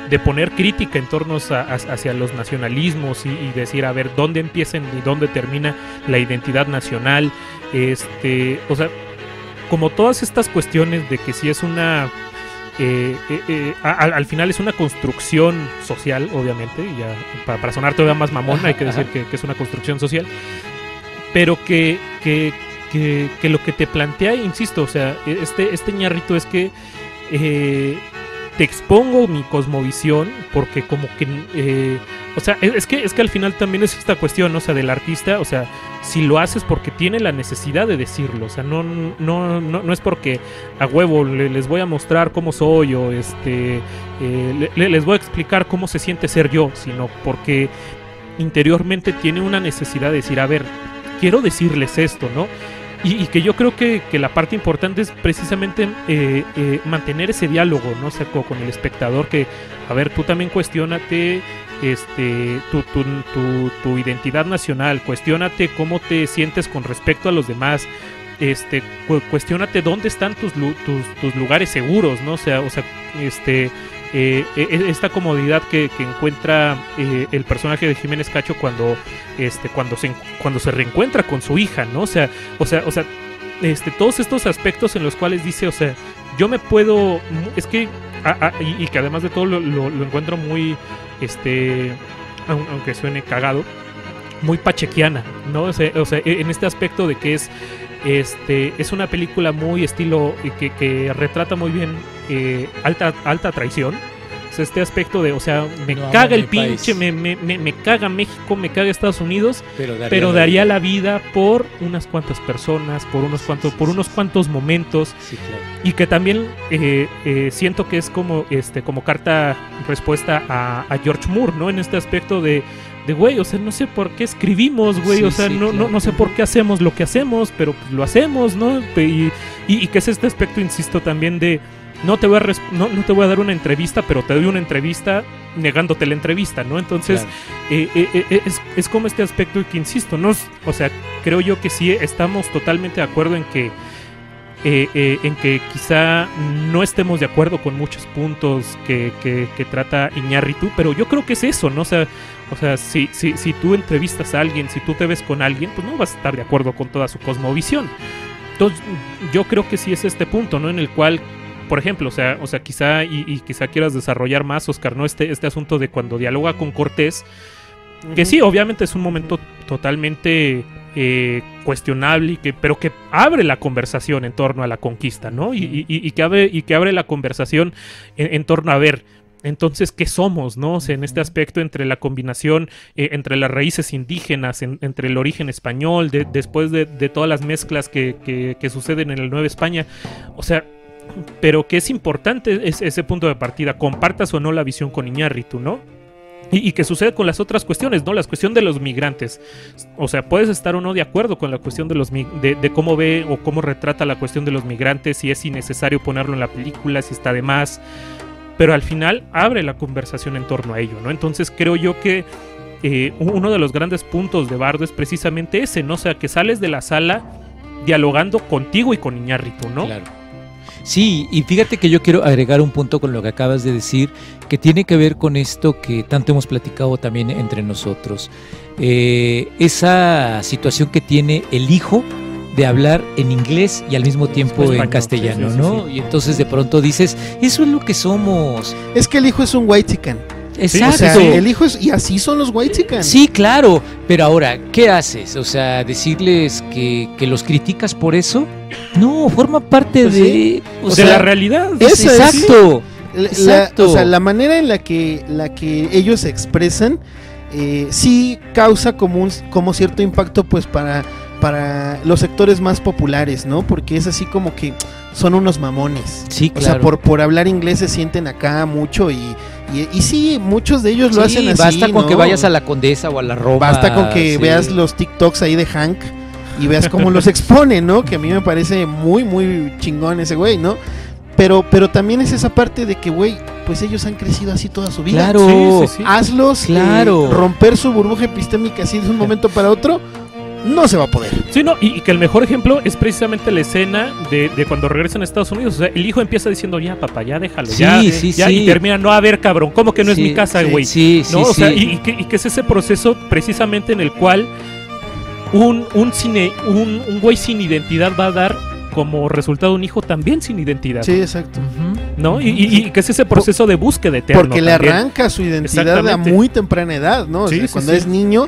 de- poner crítica en torno a- a- hacia los nacionalismos y, y decir, a ver, dónde empieza y dónde termina la identidad nacional, este, o sea, como todas estas cuestiones de que si es una eh, eh, eh, a- al, al final es una construcción social, obviamente, y ya para, para sonar todavía más mamón hay que decir que, que es una construcción social, pero que, que, que, lo que te plantea, insisto, o sea, este, este ñarrito es que eh, te expongo mi cosmovisión porque como que, eh, o sea, es, es que, es que al final también es esta cuestión, o sea, del artista, o sea, si lo haces porque tiene la necesidad de decirlo, o sea, no, no, no, no es porque a huevo le- les voy a mostrar cómo soy o este, eh, le- le- les voy a explicar cómo se siente ser yo, sino porque interiormente tiene una necesidad de decir, a ver, quiero decirles esto, ¿no? Y, y que yo creo que, que la parte importante es precisamente eh, eh, mantener ese diálogo, ¿no? O sea, co- con el espectador que, a ver, tú también cuestionate este, tu, tu, tu, tu identidad nacional, cuestionate cómo te sientes con respecto a los demás, este, cu- cuestionate dónde están tus, tus, tus lugares seguros, ¿no? O sea, o sea este, eh, e- esta comodidad que, encuentra eh, el personaje de Jiménez Cacho cuando, este, cuando se, cuando se reencuentra con su hija, ¿no? O sea, o sea, o sea, este, todos estos aspectos en los cuales dice, o sea, yo me puedo, es que, y, que además de todo lo, encuentro muy, este, aun- aunque suene cagado, muy pachequiana, ¿no? O sea, o sea, e, en este aspecto de que es, este, es una película muy estilo, eh, que, que retrata muy bien eh, alta, alta traición. Este aspecto de, o sea, me No caga el pinche, me, me, me, me caga México, me caga Estados Unidos, Pero daría, pero daría la vida por unas cuantas personas, por unos cuantos, sí, por sí. unos cuantos momentos Sí, claro. y que también eh, eh, siento que es como este como carta respuesta a, a George Moore, ¿no? En este aspecto de de güey, o sea, no sé por qué escribimos, güey, Sí, o sea, sí, no, no, claro. no sé por qué hacemos lo que hacemos, pero pues, lo hacemos, ¿no? Y, y, y que es este aspecto, insisto, también de no te voy a no, no te voy a dar una entrevista, pero te doy una entrevista negándote la entrevista, ¿no? Entonces, Claro. eh, eh, eh, es, es como este aspecto que insisto, ¿no? O sea, creo yo que sí estamos totalmente de acuerdo en que en que quizá no estemos de acuerdo con muchos puntos que, que, que trata Iñárritu, pero yo creo que es eso, ¿no? O sea, o sea si, si, si tú entrevistas a alguien, si tú te ves con alguien, pues no vas a estar de acuerdo con toda su cosmovisión. Entonces, yo creo que sí es este punto, ¿no? En el cual, por ejemplo, o sea, o sea quizá, y, y quizá quieras desarrollar más, Oscar, ¿no? Este, este asunto de cuando dialoga con Cortés, que sí, obviamente es un momento totalmente eh, cuestionable, y que, pero que abre la conversación en torno a la conquista, ¿no? Y, y- y que, abre, y que abre la conversación en, en torno a ver. Entonces, ¿qué somos, no? O sea, en este aspecto entre la combinación, eh, entre las raíces indígenas, en- entre el origen español, de- después de, de todas las mezclas que, que- que suceden en la Nueva España. O sea, pero que es importante es, ese punto de partida, compartas o no la visión con Iñárritu, ¿no? Y, y que sucede con las otras cuestiones, ¿no? La cuestión de los migrantes. O sea, puedes estar o no de acuerdo con la cuestión de los de, de cómo ve o cómo retrata la cuestión de los migrantes, si es innecesario ponerlo en la película, si está de más. Pero al final abre la conversación en torno a ello, ¿no? Entonces creo yo que eh, uno de los grandes puntos de Bardo es precisamente ese, ¿no? O sea, que sales de la sala dialogando contigo y con Iñárritu, ¿no? Claro. Sí, y fíjate que yo quiero agregar un punto con lo que acabas de decir, que tiene que ver con esto que tanto hemos platicado también entre nosotros. Eh, esa situación que tiene el hijo de hablar en inglés y al mismo tiempo en Español, castellano, sí, sí, ¿no? sí. Y entonces de pronto dices, eso es lo que somos. Es que el hijo es un white chican. Exacto. O sea, el hijo es. Y así son los white chican. Sí, claro, pero ahora, ¿qué haces? O sea, decirles que, que los criticas por eso. No, forma parte Pues de... sí. o de sea, la realidad. Eso es, exacto. La- Exacto. o sea, la manera en la que, la que ellos se expresan eh, sí causa como, un, como cierto impacto pues para, para los sectores más populares, ¿no? Porque es así como que son unos mamones. Sí, O claro. sea, por, por hablar inglés se sienten acá mucho y, y, y sí, muchos de ellos lo hacen así. basta con ¿no? que vayas a la Condesa o a la Roma. Basta con que sí. veas los TikToks ahí de Hank y veas cómo los expone, ¿no? Que a mí me parece muy, muy chingón ese güey, ¿no? Pero, pero también es esa parte de que, güey, pues ellos han crecido así toda su vida. Claro. Sí, sí, sí. Hazlos eh, Claro. romper su burbuja epistémica así de un momento para otro, no se va a poder. Sí, no, y, y que el mejor ejemplo es precisamente la escena de, de cuando regresan a Estados Unidos. O sea, el hijo empieza diciendo, ya, papá, ya déjalo, Sí, ya, sí, ya", sí. y termina, no, a ver, cabrón, ¿cómo que no es mi casa, güey? Sí, sí, ¿No? o sea, sí. y, y que, y que es ese proceso precisamente en el cual un, un, cine, un, un güey sin identidad va a dar como resultado un hijo también sin identidad. Sí, exacto. ¿No? Y, y- y que es ese proceso de búsqueda eterno. Porque le también. arranca su identidad a muy temprana edad, ¿no? O Sí, sea, sí, cuando sí. es niño,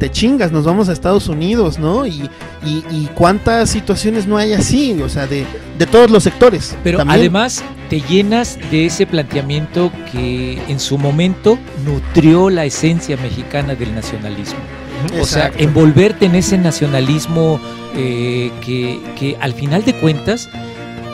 te chingas, nos vamos a Estados Unidos, ¿no? Y, y, y cuántas situaciones no hay así, o sea, de, de todos los sectores. Pero también. además te llenas de ese planteamiento que en su momento nutrió la esencia mexicana del nacionalismo. O sea, envolverte en ese nacionalismo eh, que, que al final de cuentas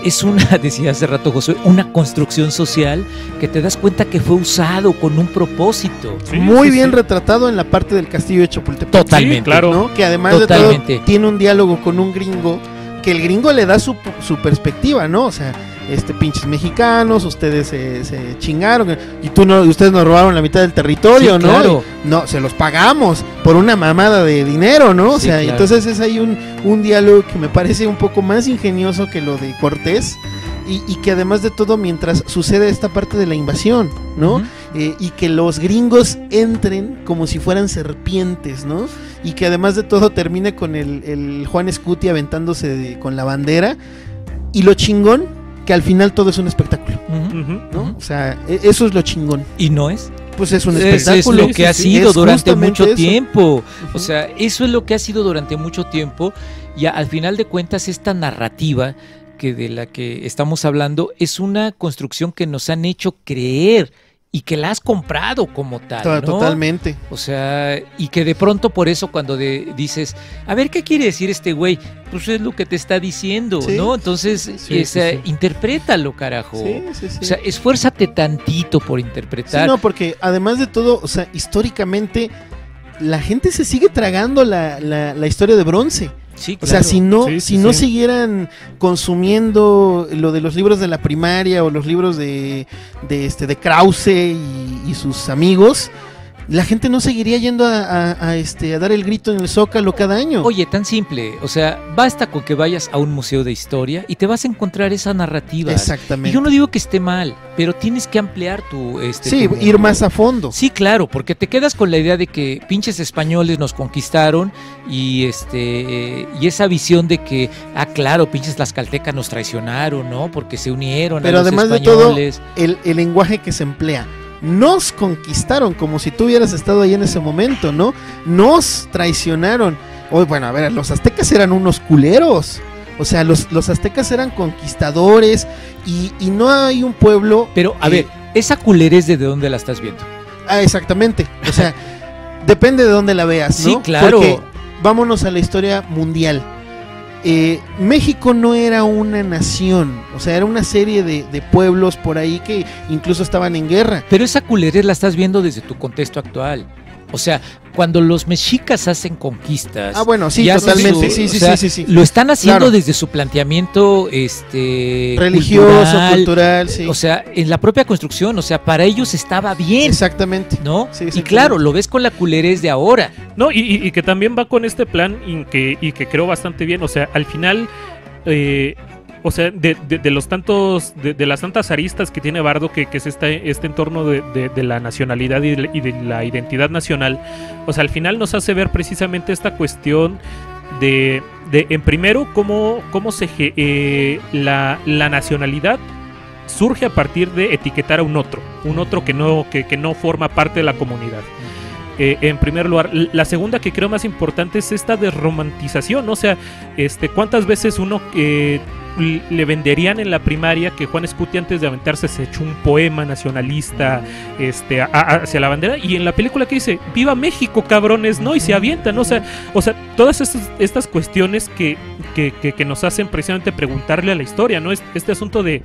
es una, decía hace rato Josué, una construcción social que te das cuenta que fue usado con un propósito. Sí, muy sí, bien sí. retratado en la parte del castillo de Chapultepec. Totalmente. Sí, claro. ¿no? Que además Totalmente. de todo tiene un diálogo con un gringo que el gringo le da su, su perspectiva, ¿no? O sea, este pinches mexicanos, ustedes se, se chingaron y tú no, ustedes nos robaron la mitad del territorio, Sí, ¿no? claro. No, se los pagamos por una mamada de dinero, ¿no? O Sí, sea, claro. entonces es ahí un, un diálogo que me parece un poco más ingenioso que lo de Cortés. Y, y que además de todo, mientras sucede esta parte de la invasión, ¿no? Eh, y que los gringos entren como si fueran serpientes, ¿no? Y que además de todo termine con el, el Juan Scuti aventándose de- con la bandera. Y lo chingón, que al final todo es un espectáculo. ¿no? O sea, e- eso es lo chingón. Y no es. Pues es un Es, espectáculo. es lo que ha sí, sido durante mucho eso. tiempo. O sea, eso es lo que ha sido durante mucho tiempo. Y a- al final de cuentas, esta narrativa que de la que estamos hablando es una construcción que nos han hecho creer y que la has comprado como tal. Totalmente. O sea, y que de pronto por eso cuando de- dices, a ver, ¿qué quiere decir este güey? Pues es lo que te está diciendo, Sí. ¿no? Entonces, Sí, esa- sí. interprétalo, carajo. Sí, sí, sí. O sea, esfuérzate tantito por Sí, interpretar. no, porque además de todo, o sea, históricamente la gente se sigue tragando la, la- la historia de bronce. Sí, O sea, si no, Sí, si sí, no sí. siguieran consumiendo lo de los libros de la primaria o los libros de, de este de Krause y, y sus amigos, la gente no seguiría yendo a, a- a, este a dar el grito en el Zócalo cada año. Oye, tan simple, o sea, basta con que vayas a un museo de historia y te vas a encontrar esa narrativa. Y Exactamente. yo no digo que esté mal, pero tienes que ampliar tu este sí, tu ir más a fondo. Sí, claro, porque te quedas con la idea de que pinches españoles nos conquistaron y este y esa visión de que ah claro, pinches las caltecas nos traicionaron, ¿no? Porque se unieron Pero a los además de todo, el lenguaje que se emplea. Nos conquistaron como si tú hubieras estado ahí en ese momento, ¿no? Nos traicionaron. Hoy, bueno, a ver, los aztecas eran unos culeros. O sea, los, los aztecas eran conquistadores y, y no hay un pueblo... Pero a ver, esa culerez de dónde la estás viendo. Ah, exactamente. O sea, depende de dónde la veas, ¿no? Sí, claro. Porque vámonos a la historia mundial. Eh, México no era una nación, o sea, era una serie de, pueblos por ahí que incluso estaban en guerra. Pero esa culerez la estás viendo desde tu contexto actual. O sea, cuando los mexicas hacen conquistas. Ah, bueno, sí, y totalmente. su- sí, o sí, sea, sí, sí, sí. Lo están haciendo Claro. desde su planteamiento este, Religioso, cultural, cultural, sí. O sea, en la propia construcción, o sea, para ellos estaba bien, Exactamente. ¿no? Sí, y exactamente. claro, lo ves con la culerez de ahora. No, y, y- y que también va con este plan y que, y que creo bastante bien. O sea, al final, eh, o sea, de, de- los tantos, de, de las tantas aristas que tiene Bardo, que, que es este, este entorno de, la nacionalidad y de, la identidad nacional, o sea, al final nos hace ver precisamente esta cuestión de, de en primero, cómo, cómo se eh, la, la nacionalidad surge a partir de etiquetar a un otro, un otro que no, que, que no forma parte de la comunidad. Eh, en primer lugar, la segunda que creo más importante es esta desromantización, o sea, este, cuántas veces uno eh, le venderían en la primaria que Juan Escuti antes de aventarse se echó un poema nacionalista este, a- a- hacia la bandera y en la película que dice viva México cabrones no y se avientan o sea o sea todas estas, estas cuestiones que, que, que- que nos hacen precisamente preguntarle a la historia no Es- este asunto de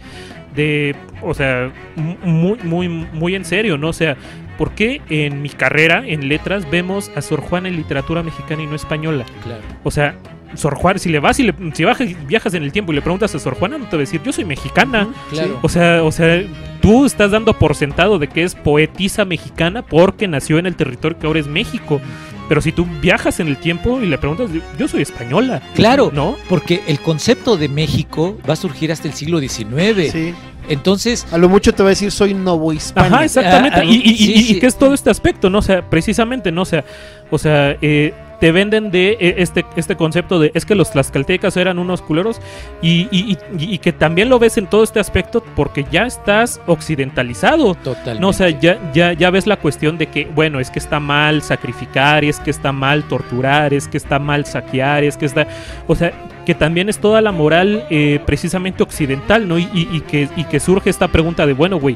de o sea mu- muy muy muy en serio no o sea ¿por qué en mi carrera en letras vemos a Sor Juana en literatura mexicana y no española? Claro. O sea, Sor Juana, si le vas y le, si bajas- viajas en el tiempo y le preguntas a Sor Juana, no te va a decir, yo soy mexicana. Claro. O sea, o sea, tú estás dando por sentado de que es poetisa mexicana porque nació en el territorio que ahora es México. Pero si tú viajas en el tiempo y le preguntas, yo soy española. Claro. ¿No? Porque el concepto de México va a surgir hasta el siglo XIX. Sí. Entonces, A lo mucho te va a decir soy novohispano. Ajá, exactamente. Ah, ah, y, y, sí, y- sí. y que es todo este aspecto, ¿no? O sea, precisamente, ¿no? O sea, o sea, eh, te venden de eh, este, este concepto de es que los tlaxcaltecas eran unos culeros y, y- y- y que también lo ves en todo este aspecto porque ya estás occidentalizado. totalmente. No, o sea, ya, ya, ya ves la cuestión de que, bueno, es que está mal sacrificar, es que está mal torturar, es que está mal saquear, es que está. O sea, que también es toda la moral eh, precisamente occidental, ¿no? Y, y- y que, y que surge esta pregunta de, bueno, güey,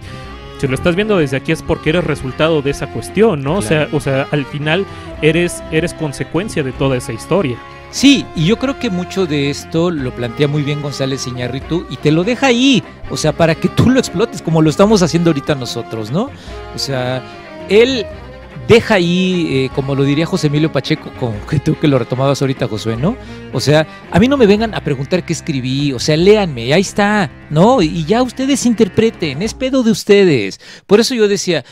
si lo estás viendo desde aquí es porque eres resultado de esa cuestión, ¿no? O, sea, o sea, al final eres, eres consecuencia de toda esa historia. Sí, y yo creo que mucho de esto lo plantea muy bien González Iñárritu y te lo deja ahí, o sea, para que tú lo explotes como lo estamos haciendo ahorita nosotros, ¿no? O sea, él deja ahí, eh, como lo diría José Emilio Pacheco, como que tú que lo retomabas ahorita, Josué, ¿no? O sea, a mí no me vengan a preguntar qué escribí, o sea, léanme, ahí está, ¿no? Y ya ustedes interpreten, es pedo de ustedes. Por eso yo decía,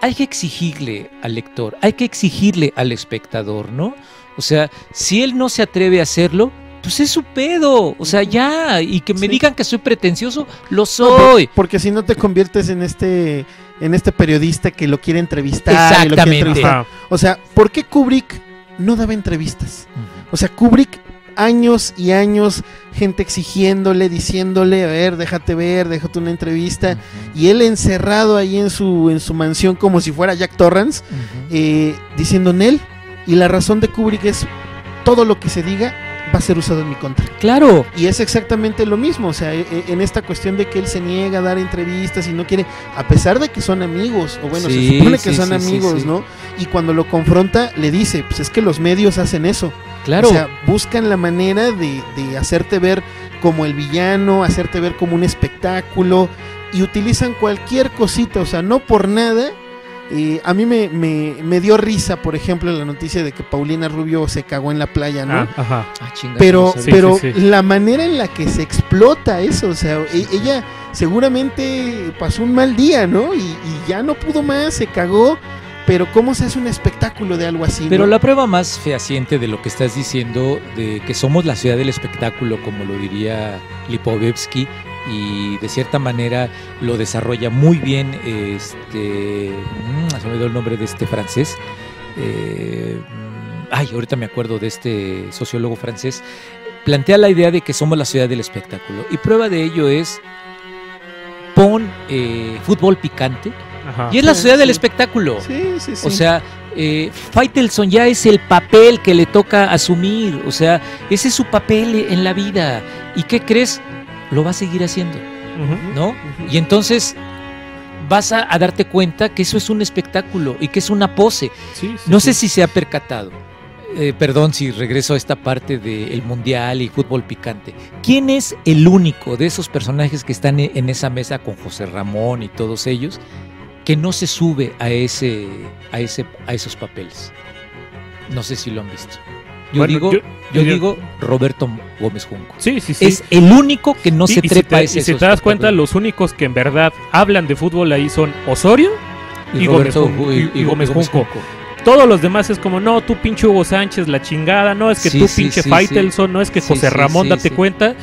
hay que exigirle al lector, hay que exigirle al espectador, ¿no? O sea, si él no se atreve a hacerlo, pues es su pedo. O sea, ya. Y que me Sí. digan que soy pretencioso, lo No, soy. porque si no te conviertes en este en este periodista que lo quiere entrevistar. y lo quiere Exactamente. entrevistar. O sea, ¿por qué Kubrick no daba entrevistas? O sea, Kubrick años y años gente exigiéndole, diciéndole, a ver, déjate ver, déjate una entrevista y él encerrado ahí en su en su mansión como si fuera Jack Torrance, eh, diciendo en él y la razón de Kubrick es todo lo que se diga va a ser usado en mi contra. Claro. Y es exactamente lo mismo, o sea, e- e- en esta cuestión de que él se niega a dar entrevistas y no quiere, a pesar de que son amigos, o bueno, Sí, se supone que sí, son sí, amigos. ¿no? Y cuando lo confronta, le dice, pues es que los medios hacen eso. Claro. O sea, buscan la manera de, de hacerte ver como el villano, hacerte ver como un espectáculo y utilizan cualquier cosita, o sea, no por nada. Eh, a mí me, me- me dio risa, por ejemplo, la noticia de que Paulina Rubio se cagó en la playa, ¿no? Ah, ajá. Ah, chinga, pero no sabía. Sí, pero sí, sí. la manera en la que se explota eso, o sea, e- ella seguramente pasó un mal día, ¿no? Y, y ya no pudo más, se cagó, pero ¿cómo se hace un espectáculo de algo así? Pero no? la prueba más fehaciente de lo que estás diciendo, de que somos la ciudad del espectáculo, como lo diría Lipovetsky, y de cierta manera lo desarrolla muy bien, este, mm, se me olvidó el nombre de este francés, eh, ay, ahorita me acuerdo de este sociólogo francés, plantea la idea de que somos la ciudad del espectáculo, y prueba de ello es, pon eh, fútbol picante, ajá. y es la Sí, ciudad del sí. espectáculo. Sí, sí, sí. O sea, eh, Faitelson ya es el papel que le toca asumir. O sea, ese es su papel en la vida. ¿Y qué crees? Lo va a seguir haciendo. ¿no? Y entonces vas a, a darte cuenta que eso es un espectáculo y que es una pose. Sí, sí, No sí. sé si se ha percatado. eh, perdón si regreso a esta parte del mundial y fútbol picante. ¿Quién es el único de esos personajes que están e- en esa mesa con José Ramón y todos ellos que no se sube a ese, a ese, a esos papeles? No sé si lo han visto. Yo Bueno, digo, yo- yo, yo- digo Roberto Gómez Junco. Sí, sí, sí. Es el único que no se trepa a si te, ese. y si te das cuenta, los únicos que en verdad hablan de fútbol ahí son Osorio y Gómez Roberto Ju- y- y Gómez Junco. Todos los demás es como, no, tú pinche Hugo Sánchez, la chingada, no, es que Sí, tú pinche sí, Faitelson, no es que José Ramón, date cuenta.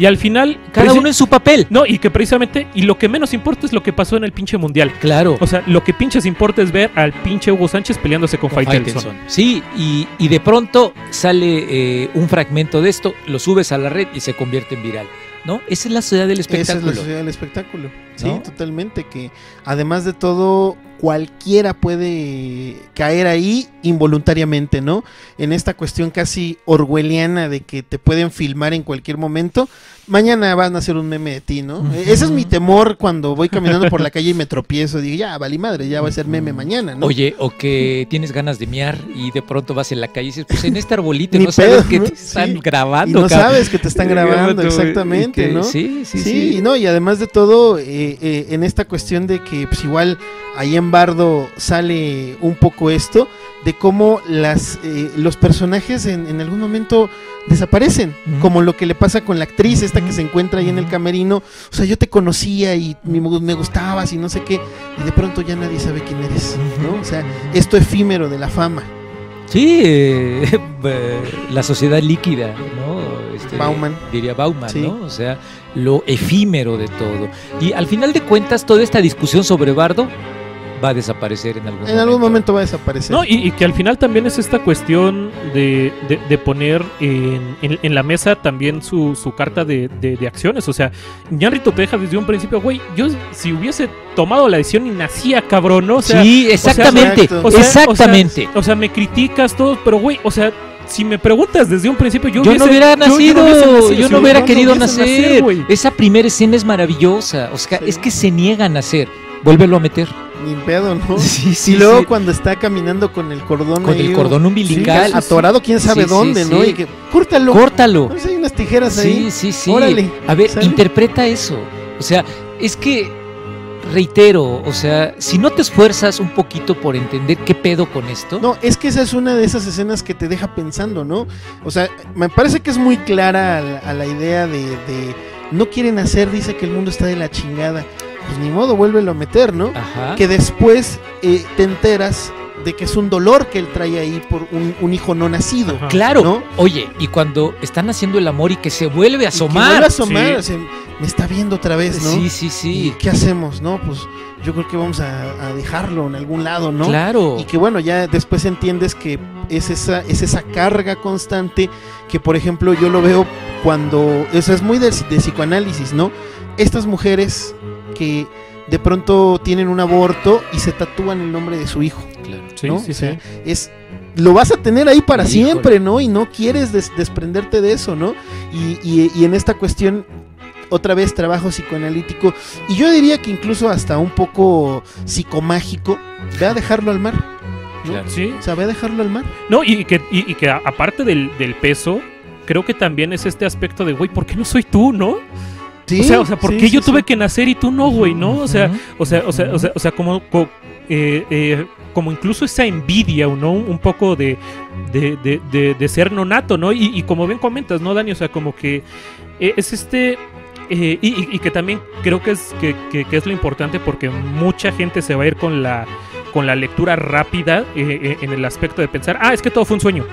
Y al final, Cada uno en su papel. No, y que precisamente, y lo que menos importa es lo que pasó en el pinche mundial. Claro. O sea, lo que pinches importa es ver al pinche Hugo Sánchez peleándose con, con Faitelson. Faitelson. Sí, y, y de pronto sale eh, un fragmento de esto, lo subes a la red y se convierte en viral. ¿No? Esa es la sociedad del Esa es espectáculo. la sociedad del espectáculo. Sí, totalmente. Que además de todo, cualquiera puede caer ahí involuntariamente, ¿no? En esta cuestión casi orwelliana de que te pueden filmar en cualquier momento. Mañana van a hacer un meme de ti, ¿no? Ujú. Ese es mi temor cuando voy caminando por la calle y me tropiezo. Digo, ya, vali madre, ya va a ser meme mañana, ¿no? Oye, o que tienes ganas de miar y de pronto vas en la calle y dices, pues en este arbolito no sabes pedo, que ¿no? te están Sí. grabando. y no cabrón. sabes que te están grabando, exactamente, que- ¿no? Sí, sí, Sí, sí. y no, y además de todo, eh, eh, en esta cuestión de que pues igual ahí en Bardo sale un poco esto, de cómo las, eh, los personajes en, en algún momento desaparecen, como lo que le pasa con la actriz esta que se encuentra ahí en el camerino, o sea, yo te conocía y me, me gustabas y no sé qué, y de pronto ya nadie sabe quién eres, ¿no? O sea, esto efímero de la fama. Sí, eh, eh, la sociedad líquida, ¿no? Este, Bauman. Diría Bauman, Sí. ¿no? O sea, lo efímero de todo. Y al final de cuentas, toda esta discusión sobre Bardo va a desaparecer en algún En algún momento va a desaparecer. No, y, y que al final también es esta cuestión de, de- de poner en, en- en la mesa también su, su carta de, de- de acciones. O sea, Ñarrito te deja desde un principio, güey, yo si hubiese tomado la decisión y nacía, cabrón, ¿no? O sea, sí, exactamente, exacto. o sea, exactamente. O sea, o sea, me criticas todo, pero güey, o sea, si me preguntas desde un principio, yo, yo no hubiera yo- yo nacido, no yo no, hubiera yo querido nacer. Esa primera escena es maravillosa. O sea, Sí. es que se niega a nacer. Vuélvelo a meter. Ni pedo, ¿no? Sí, sí, y luego sí. cuando está caminando con el cordón Con ahí, el cordón sí, umbilical. atorado quién sabe Sí, sí, dónde, ¿no? sí. Y que córtalo. Córtalo. No sé, hay unas tijeras ahí. Sí, sí, sí. Órale, A ver, ¿sale? interpreta eso. O sea, es que, reitero, o sea, si no te esfuerzas un poquito por entender qué pedo con esto, No, es que esa es una de esas escenas que te deja pensando, ¿no? O sea, me parece que es muy clara a la, a la idea de, de no quieren hacer, dice que el mundo está de la chingada. Pues ni modo, vuélvelo a meter, ¿no? Ajá. Que después eh, te enteras de que es un dolor que él trae ahí por un, un hijo no nacido. Ajá. Claro. ¿no? Oye, y cuando están haciendo el amor y que se vuelve a Y que vuelve asomar. a asomar, Sí. sea, me está viendo otra vez, ¿no? Sí, sí, ¿Y sí. qué hacemos, no? Pues yo creo que vamos a, a dejarlo en algún lado, ¿no? Claro. Y que bueno, ya después entiendes que es esa, es esa carga constante que, por ejemplo, yo lo veo cuando. Eso es muy de, de psicoanálisis, ¿no? Estas mujeres que de pronto tienen un aborto y se tatúan el nombre de su hijo, Claro. Sí, ¿no? sí, O sea, sí. es. Lo vas a tener ahí para Híjole. siempre, ¿no? Y no quieres des- desprenderte de eso, ¿no? Y, y- y en esta cuestión, otra vez trabajo psicoanalítico, y yo diría que incluso hasta un poco psicomágico, ve a dejarlo al mar. ¿no? Claro. Sí. O sea, ve a dejarlo al mar. No, y que, y, y que aparte del, del peso, creo que también es este aspecto de, güey, ¿por qué no soy tú, no? o sea, o sea, ¿por sí, qué sí, yo tuve sí. que nacer y tú no, güey, no? O sea, o sea, o sea, o sea, o sea, como, co- eh, eh, como incluso esa envidia, ¿o ¿no? Un poco de, de, de, de- de ser nonato, ¿no? Y, y como bien comentas, ¿no, Dani? O sea, como que eh, es este... eh, y, que también creo que es, que, que- que es lo importante porque mucha gente se va a ir con la con la lectura rápida en el aspecto de pensar, ah, es que todo fue un sueño.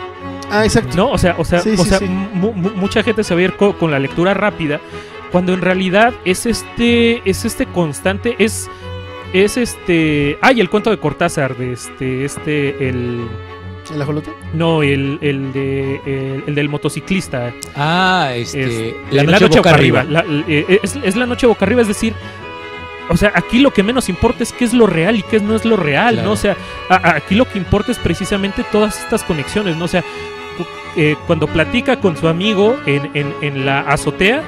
Ah, exacto. ¿No? O sea, o sea, Sí, o sí, sea sí. mucha gente se va a ir co- con, la lectura rápida, cuando en realidad es este, es este constante, es, es este, ay, el cuento de Cortázar, de este, este, el, ¿El ajolote? no, el, el de, el, el del motociclista, Ah, este. es- la, eh, noche boca arriba. La- eh, es, es la noche boca arriba, es decir, o sea, aquí lo que menos importa es qué es lo real y qué no es lo real, Claro. ¿no? O sea, a- a- aquí lo que importa es precisamente todas estas conexiones, ¿no? O sea, eh, cuando platica con su amigo en, en- en la azotea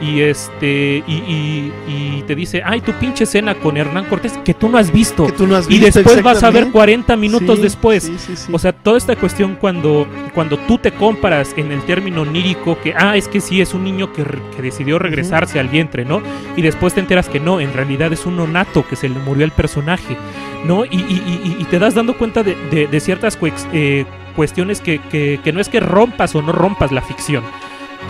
y este y, y- y te dice, ay, tu pinche cena con Hernán Cortés que tú no has visto. Que tú no has Y después vas a ver exactamente. 40 minutos Sí, después. sí, sí, sí. O sea, toda esta cuestión cuando, cuando tú te comparas en el término onírico, que, ah, es que sí, es un niño que, decidió regresarse al vientre, ¿no? Y después te enteras que no, en realidad es un nonato que se le murió el personaje, ¿no? Y, y- te das dando cuenta de, de- de ciertas eh, cuestiones que, que- que no es que rompas o no rompas la ficción,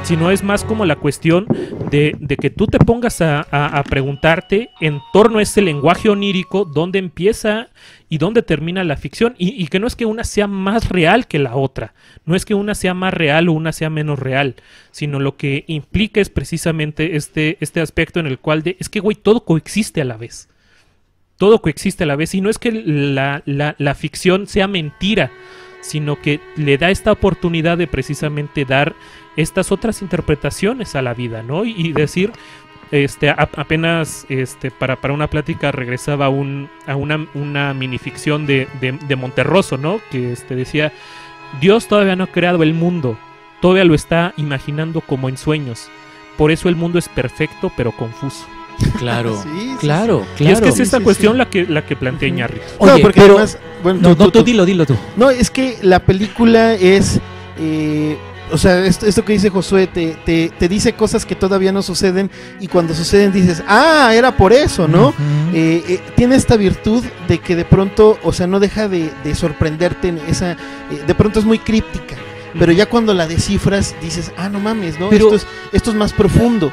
sino es más como la cuestión de, de que tú te pongas a, a- preguntarte en torno a ese lenguaje onírico dónde empieza y dónde termina la ficción y, y que no es que una sea más real que la otra, no es que una sea más real o una sea menos real, sino lo que implica es precisamente este, este aspecto en el cual de, es que, güey, todo coexiste a la vez. Todo coexiste a la vez. Y no es que la, la- la ficción sea mentira, sino que le da esta oportunidad de precisamente dar estas otras interpretaciones a la vida, ¿no? Y, y decir, este, a- apenas este, para, para una plática regresaba un, a una, una minificción de, de, de Monterroso, ¿no? Que este, decía, Dios todavía no ha creado el mundo, todavía lo está imaginando como en sueños. Por eso el mundo es perfecto pero confuso. Claro, Sí, sí, claro, sí. Y es claro. que es esta sí, cuestión sí. la que, la que plantea. Oye, no, porque pero- además, bueno, No, tú- no, tú- tú dilo, dilo tú. No, es que la película es. eh, o sea, esto, esto que dice Josué te, te, te dice cosas que todavía no suceden y cuando suceden dices, ah, era por eso, ¿no? Eh, eh, tiene esta virtud de que de pronto, o sea, no deja de, de sorprenderte en esa. eh, de pronto es muy críptica. Pero ya cuando la descifras dices, ah, no mames, ¿no? Pero- esto, es, esto es más profundo.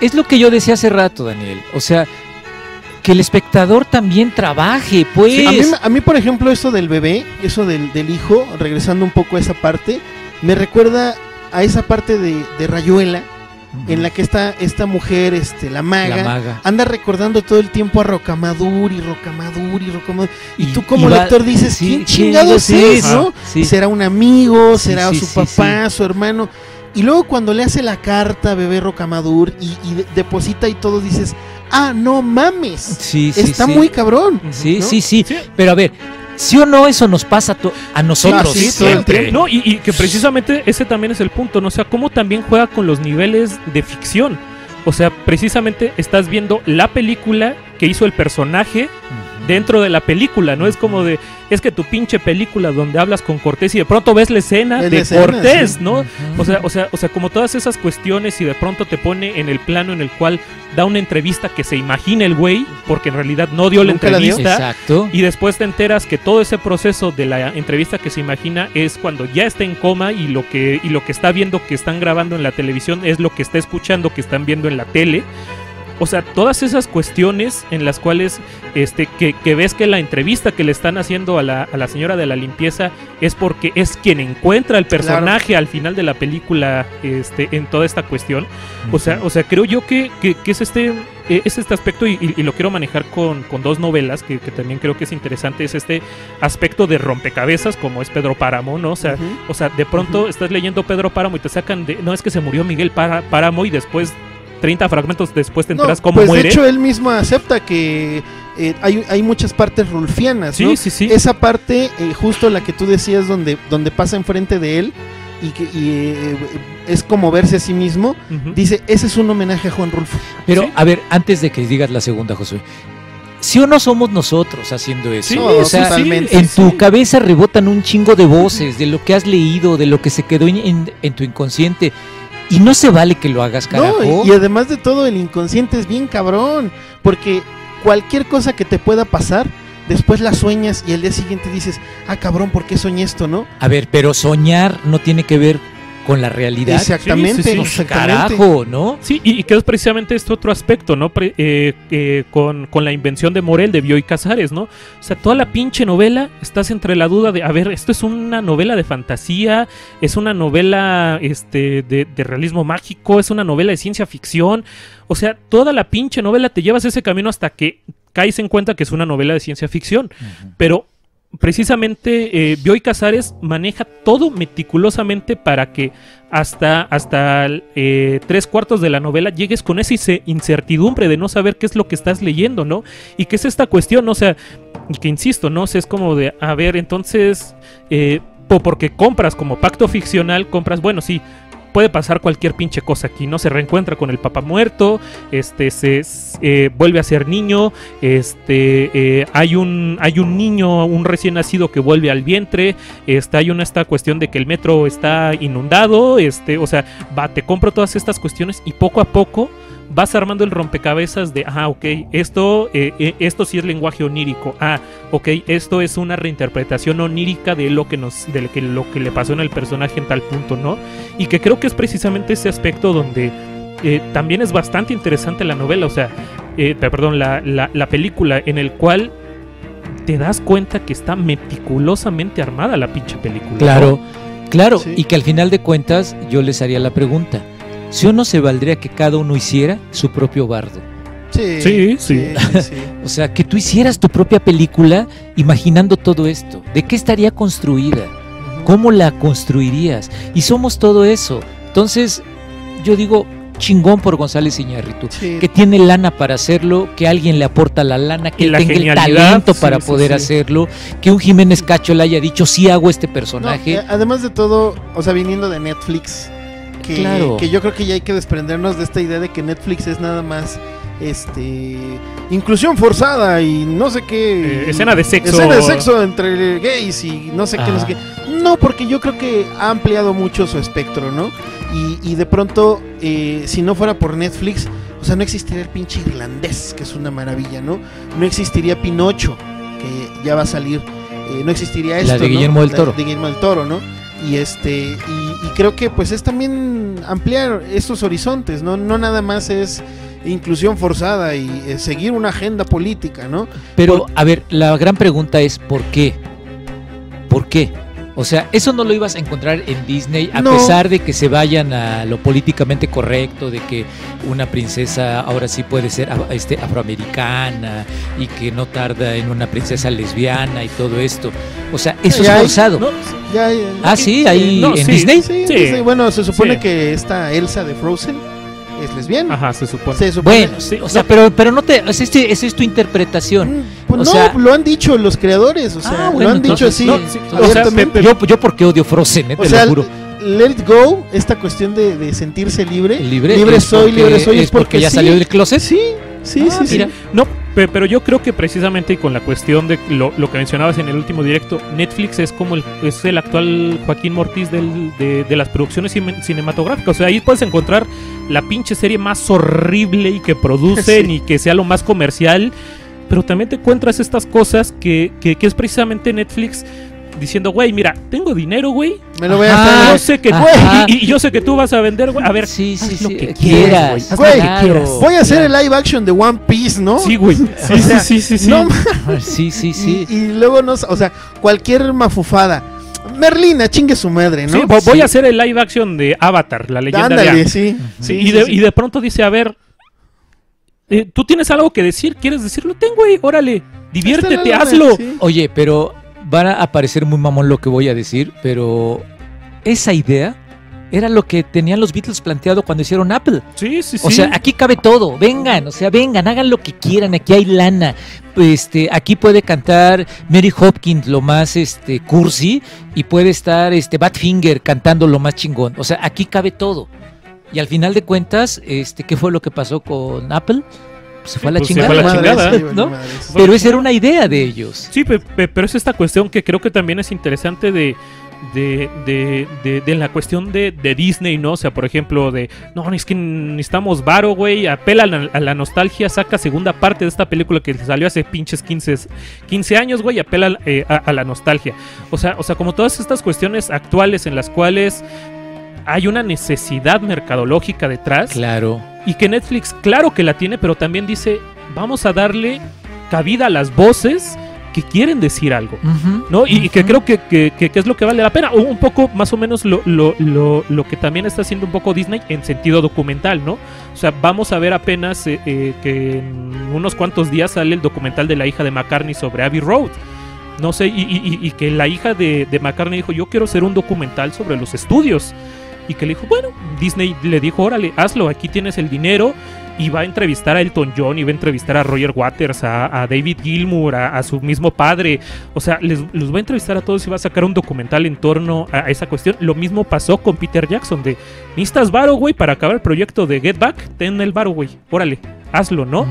Es lo que yo decía hace rato, Daniel. O sea, que el espectador también trabaje, pues. A mí, a mí, por ejemplo, eso del bebé, eso del, del hijo, regresando un poco a esa parte, me recuerda a esa parte de, de Rayuela, en la que está esta mujer, este, la maga, La maga. anda recordando todo el tiempo a Rocamadur y Rocamadur y Rocamadur. Y, Y- tú como y va- lector dices, sí, ¿quién chingados sí, es, no? sí. ¿Será un amigo? ¿Será sí, su sí, papá, su hermano? Y luego cuando le hace la carta a bebé Rocamadur y, y de- deposita y todo, dices, ah, no mames, Sí, sí, está sí. muy cabrón. Sí, ¿no? sí, sí, Sí. Pero a ver, ¿sí o no eso nos pasa a nosotros? sí, el siempre. No, y, y que precisamente ese también es el punto, ¿no? O sea, cómo también juega con los niveles de ficción. O sea, precisamente estás viendo la película que hizo el personaje Ujú. Dentro de la película, ¿no? Es como de, es que tu pinche película donde hablas con Cortés y de pronto ves la escena de la escena, Cortés, sí. ¿no? O sea, o sea, o sea, como todas esas cuestiones y de pronto te pone en el plano en el cual da una entrevista que se imagina el güey, porque en realidad no dio la Nunca la dio. entrevista. Exacto. Y después te enteras que todo ese proceso de la entrevista que se imagina es cuando ya está en coma y lo que, y lo que está viendo que están grabando en la televisión es lo que está escuchando que están viendo en la tele. O sea, todas esas cuestiones en las cuales este, que, que ves que la entrevista que le están haciendo a la, a la señora de la limpieza es porque es quien encuentra el personaje al final de la película este, en toda esta cuestión. O sea, o sea, creo yo que, que- que es este eh, es este aspecto y, y- y lo quiero manejar con, con dos novelas que, que también creo que es interesante, es este aspecto de rompecabezas como es Pedro Páramo, ¿no? O sea, o sea de pronto estás leyendo Pedro Páramo y te sacan de, no es que se murió Miguel Páramo y después 30 fragmentos después te No, enteras cómo pues muere. de hecho él mismo acepta que eh, hay, hay muchas partes rulfianas, sí, ¿no? sí, sí. Esa parte, eh, justo la que tú decías, donde, donde pasa enfrente de él y que y, eh, es como verse a sí mismo, dice, ese es un homenaje a Juan Rulfo. Pero, Sí. a ver, antes de que digas la segunda, Josué. ¿Sí o no somos nosotros haciendo eso? Sí, No, o sea, totalmente. en tu sí. cabeza rebotan un chingo de voces de lo que has leído, de lo que se quedó en, en- en tu inconsciente. Y no se vale que lo hagas, carajo. No, y, además de todo, el inconsciente es bien cabrón, porque cualquier cosa que te pueda pasar, después la sueñas y al día siguiente dices, ah, cabrón, ¿por qué soñé esto, no? A ver, pero soñar no tiene que ver con la realidad. Exactamente, Sí, sí, sí. Exactamente. carajo, ¿no? Sí, y, y que es precisamente este otro aspecto, ¿no? Pre- eh, eh, con, con la invención de Morel, de Bioy Casares, ¿no? O sea, toda la pinche novela estás entre la duda de, a ver, esto es una novela de fantasía, es una novela este, de, de realismo mágico, es una novela de ciencia ficción. O sea, toda la pinche novela te llevas ese camino hasta que caes en cuenta que es una novela de ciencia ficción. Pero precisamente eh, Bioy Casares maneja todo meticulosamente para que hasta, hasta eh, tres cuartos de la novela llegues con esa ince- incertidumbre de no saber qué es lo que estás leyendo, ¿no? Y que es esta cuestión, o sea, que insisto, ¿no? Es como de, a ver, entonces, eh, po- porque compras como pacto ficcional, compras, bueno, sí. Puede pasar cualquier pinche cosa aquí, ¿no? Se reencuentra con el papá muerto, este, se eh, vuelve a ser niño, este, eh, hay un, hay un niño, un recién nacido que vuelve al vientre, este, hay una esta cuestión de que el metro está inundado, este, o sea, va, te compro todas estas cuestiones y poco a poco vas armando el rompecabezas de, ah, ok, esto, eh, eh, esto sí es lenguaje onírico, ah, ok, esto es una reinterpretación onírica de lo que nos, de lo que, lo que le pasó en el personaje en tal punto, ¿no? Y que creo que es precisamente ese aspecto donde eh, también es bastante interesante la novela, o sea, eh, perdón, la, la, la película en el cual te das cuenta que está meticulosamente armada la pinche película. Claro, claro, Sí. y que al final de cuentas yo les haría la pregunta. ¿Si o no se valdría que cada uno hiciera su propio bardo? Sí, Sí, sí. sí, sí. O sea, que tú hicieras tu propia película imaginando todo esto. ¿De qué estaría construida? ¿Cómo la construirías? Y somos todo eso. Entonces, yo digo, chingón por González Iñárritu. Sí. Que tiene lana para hacerlo, que alguien le aporta la lana, que la tenga el talento sí, para sí, poder sí. hacerlo, que un Jiménez Cacho le haya dicho, sí hago este personaje. eh, además de todo, o sea, viniendo de Netflix, que, Claro. que yo creo que ya hay que desprendernos de esta idea de que Netflix es nada más este inclusión forzada y no sé qué Eh, escena de sexo. escena de sexo entre gays y no sé qué no sé qué no porque yo creo que ha ampliado mucho su espectro no y, y de pronto eh, si no fuera por Netflix o sea no existiría el pinche irlandés que es una maravilla no no existiría Pinocho que ya va a salir eh, no existiría esto La de ¿no? Guillermo del La Toro. de Guillermo del Toro no y este y, y creo que pues es también ampliar estos horizontes no no nada más es inclusión forzada y eh, seguir una agenda política no Pero, a ver, la gran pregunta es, ¿por qué? ¿Por qué? O sea, eso no lo ibas a encontrar en Disney, a No. pesar de que se vayan a lo políticamente correcto, de que una princesa ahora sí puede ser af- este, afroamericana y que no tarda en una princesa lesbiana y todo esto. O sea, eso Ya es forzado. No, ya Ah, sí, ahí no, en sí. Disney. sí, Sí. Disney, bueno se supone Sí. que esta Elsa de Frozen es lesbiana Ajá, se supone. se supone Bueno, Sí, o sea, no. pero, pero no te, o sea, este- esa es tu interpretación. Mm, pues o no, sea- lo han dicho los creadores, o sea, Ah, bueno, lo han dicho así. no, sí, O sea, yo, yo porque odio Frozen, eh, o te sea, lo juro. let it go, esta cuestión de, de sentirse libre. Libre, libre es soy, porque- libre soy, es es porque porque ya sí. salió del closet. Sí, sí, Ah, sí, sí. mira. No, pe- pero yo creo que precisamente con la cuestión de lo, lo que mencionabas en el último directo, Netflix es como el, es el actual Joaquín Mortiz del- de, de las producciones cine- cinematográficas. O sea, ahí puedes encontrar la pinche serie más horrible y que producen Sí. y que sea lo más comercial. Pero también te encuentras estas cosas que, que, que es precisamente Netflix diciendo, güey, mira, tengo dinero, güey. Me lo voy a estar. Yo sé que, Ajá. y, y yo sé que tú vas a vender, güey. A ver, sí, haz sí, lo sí, que quieras, Güey. Voy a hacer Claro. el live action de One Piece, ¿no? Sí, güey. Sí, O sea, sí, sí, sí, sí. No, Sí, sí, sí. Y, y luego no, o sea, cualquier mafufada. Merlina, chingue su madre, Sí, ¿no? vo- voy Sí. a hacer el live action de Avatar, la leyenda de Ándale, Aang. sí. Sí, Sí, y, sí, de, sí. y de pronto dice, a ver, eh, tú tienes algo que decir, ¿quieres decirlo? Ten, güey, órale, diviértete, hazlo. sí. Oye, pero van a aparecer muy mamón lo que voy a decir, pero esa idea era lo que tenían los Beatles planteado cuando hicieron Apple. Sí, sí, sí. O sea, aquí cabe todo. Vengan, o sea, vengan, hagan lo que quieran. Aquí hay lana. Este, aquí puede cantar Mary Hopkins lo más este cursi y puede estar este Badfinger cantando lo más chingón. O sea, aquí cabe todo. Y al final de cuentas, este, ¿qué fue lo que pasó con Apple? Se fue a la pues se chingada. fue a la chingada, ¿no? madre. Pero esa era una idea de ellos. Sí, pe- pe- pero es esta cuestión que creo que también es interesante de, de, de, de- de la cuestión de, de Disney, ¿no? O sea, por ejemplo, de, no, es que necesitamos varo, güey, apela a la, a la nostalgia, saca segunda parte de esta película que salió hace pinches 15, 15 años, güey, apela eh, a, a la nostalgia. O sea, o sea, como todas estas cuestiones actuales en las cuales hay una necesidad mercadológica detrás Claro. y que Netflix, claro que la tiene, pero también dice, vamos a darle cabida a las voces que quieren decir algo. ¿no? Y, que creo que, que- que- que es lo que vale la pena. O un poco más o menos lo, lo- lo- lo que también está haciendo un poco Disney en sentido documental, ¿no? O sea, vamos a ver apenas eh, eh, que en unos cuantos días sale el documental de la hija de McCartney sobre Abbey Road. No sé, y, y- y- y que la hija de, de McCartney dijo, yo quiero hacer un documental sobre los estudios. Y que le dijo, bueno, Disney le dijo, órale, hazlo, aquí tienes el dinero. Y va a entrevistar a Elton John, y va a entrevistar a Roger Waters, a, a David Gilmour, a, a su mismo padre. O sea, les, los va a entrevistar a todos y va a sacar un documental en torno a, a esa cuestión. Lo mismo pasó con Peter Jackson, de, necesitas varo, güey, para acabar el proyecto de Get Back, ten el varo, güey, órale, hazlo, ¿no?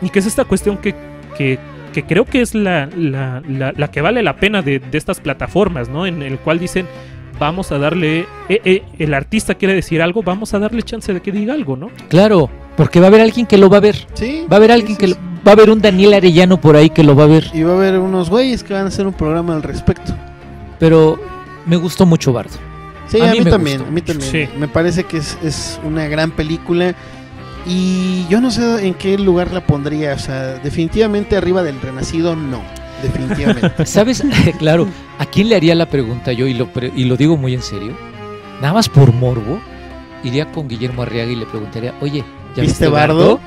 Y que es esta cuestión que, que, que creo que es la, la, la- la que vale la pena de, de estas plataformas, ¿no? En el cual dicen, vamos a darle, eh, eh, el artista quiere decir algo, vamos a darle chance de que diga algo, ¿no? Claro, Porque va a haber alguien que lo va a ver. Sí. Va a haber alguien sí, que lo- va a haber un Daniel Arellano por ahí que lo va a ver. Y va a haber unos güeyes que van a hacer un programa al respecto. Pero me gustó mucho Bardo. Sí, A a, mí también, gustó a mí también. Sí. Me parece que es, es una gran película. Y yo no sé en qué lugar la pondría. O sea, definitivamente arriba del Renacido, no. Definitivamente. ¿Sabes? claro, ¿a quién le haría la pregunta yo? Y lo, pre- y lo digo muy en serio. Nada más por morbo, iría con Guillermo Arriaga y le preguntaría, oye, ¿ya ¿Viste viste Bardo? Bardo?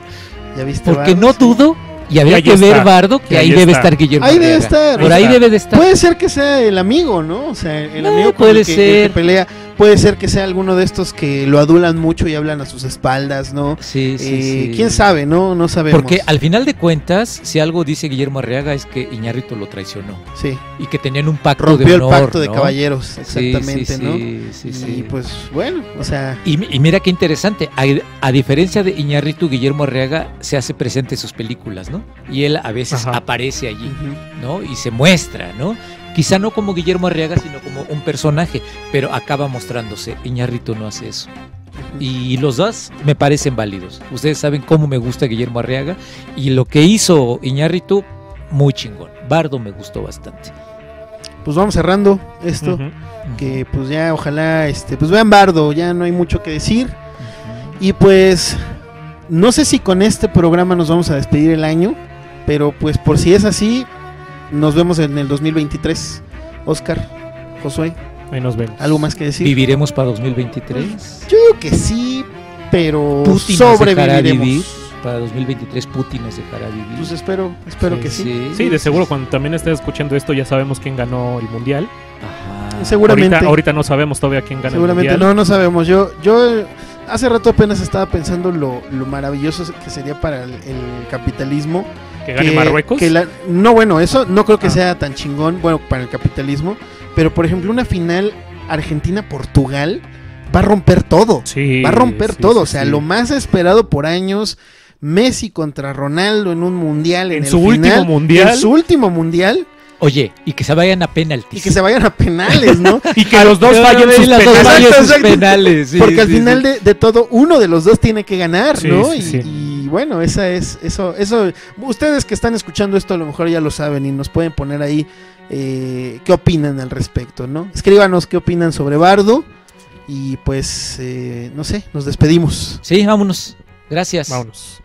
¿Ya viste Porque Bardo? no dudo, y habría que ver está, Bardo, que que ahí ahí debe estar Guillermo Ahí debe Arriaga. estar. Por ahí debe de estar. Puede ser que sea el amigo, ¿no? O sea, el amigo con puede el que, el que ser. pelea. Puede ser que sea alguno de estos que lo adulan mucho y hablan a sus espaldas, ¿no? Sí, sí, Eh, sí. ¿Quién sabe, no? No sabemos. Porque al final de cuentas, si algo dice Guillermo Arriaga es que Iñárritu lo traicionó Sí, y que tenían un pacto rompió de el honor, pacto de caballeros, exactamente, sí, ¿no? sí, sí, y pues bueno, o sea, Y, y mira qué interesante, a, a diferencia de Iñárritu, Guillermo Arriaga se hace presente en sus películas, ¿no? Y él a veces Ajá. aparece allí. ¿no? Y se muestra, ¿no? Quizá no como Guillermo Arriaga, sino como un personaje, pero acaba mostrándose. Iñárritu no hace eso. Y los dos me parecen válidos. Ustedes saben cómo me gusta Guillermo Arriaga y lo que hizo Iñárritu, muy chingón. Bardo me gustó bastante. pues vamos cerrando esto. Que pues ya ojalá, este, pues vean Bardo, ya no hay mucho que decir. Y pues no sé si con este programa nos vamos a despedir el año, pero pues por si es así, nos vemos en el 2023. Oscar, Josué, Ahí nos vemos. ¿algo más que decir? ¿Viviremos para 2023? Yo digo que sí, pero Putin sobreviviremos. vivir. Para 2023 Putin nos dejará vivir. Pues espero, espero que sí. Sí, de seguro cuando también estés escuchando esto ya sabemos quién ganó el mundial. Ajá. Seguramente. Ahorita, ahorita no sabemos todavía quién gana Seguramente el mundial. no, no sabemos. Yo, yo hace rato apenas estaba pensando lo, lo maravilloso que sería para el, el capitalismo. Que gane Marruecos. que la- no, bueno, eso no creo que Ah. sea tan chingón, bueno, para el capitalismo. Pero por ejemplo, una final Argentina-Portugal va a romper todo. Sí, va a romper sí, todo. sí, o sea, sí. lo más esperado por años. Messi contra Ronaldo en un mundial. En, En el su último mundial. En su último mundial. Oye, y que se vayan a penaltis. Y que se vayan a penales, ¿no? Y que los dos fallen sus las dos penales. fallen sus Porque al final sí. de, de todo, uno de los dos tiene que ganar, Sí, ¿no? sí, y, sí. Y bueno, esa es, eso, eso, ustedes que están escuchando esto a lo mejor ya lo saben y nos pueden poner ahí eh, qué opinan al respecto, ¿no? Escríbanos qué opinan sobre Bardo y pues, eh, no sé, nos despedimos. Sí, vámonos. Gracias. Vámonos.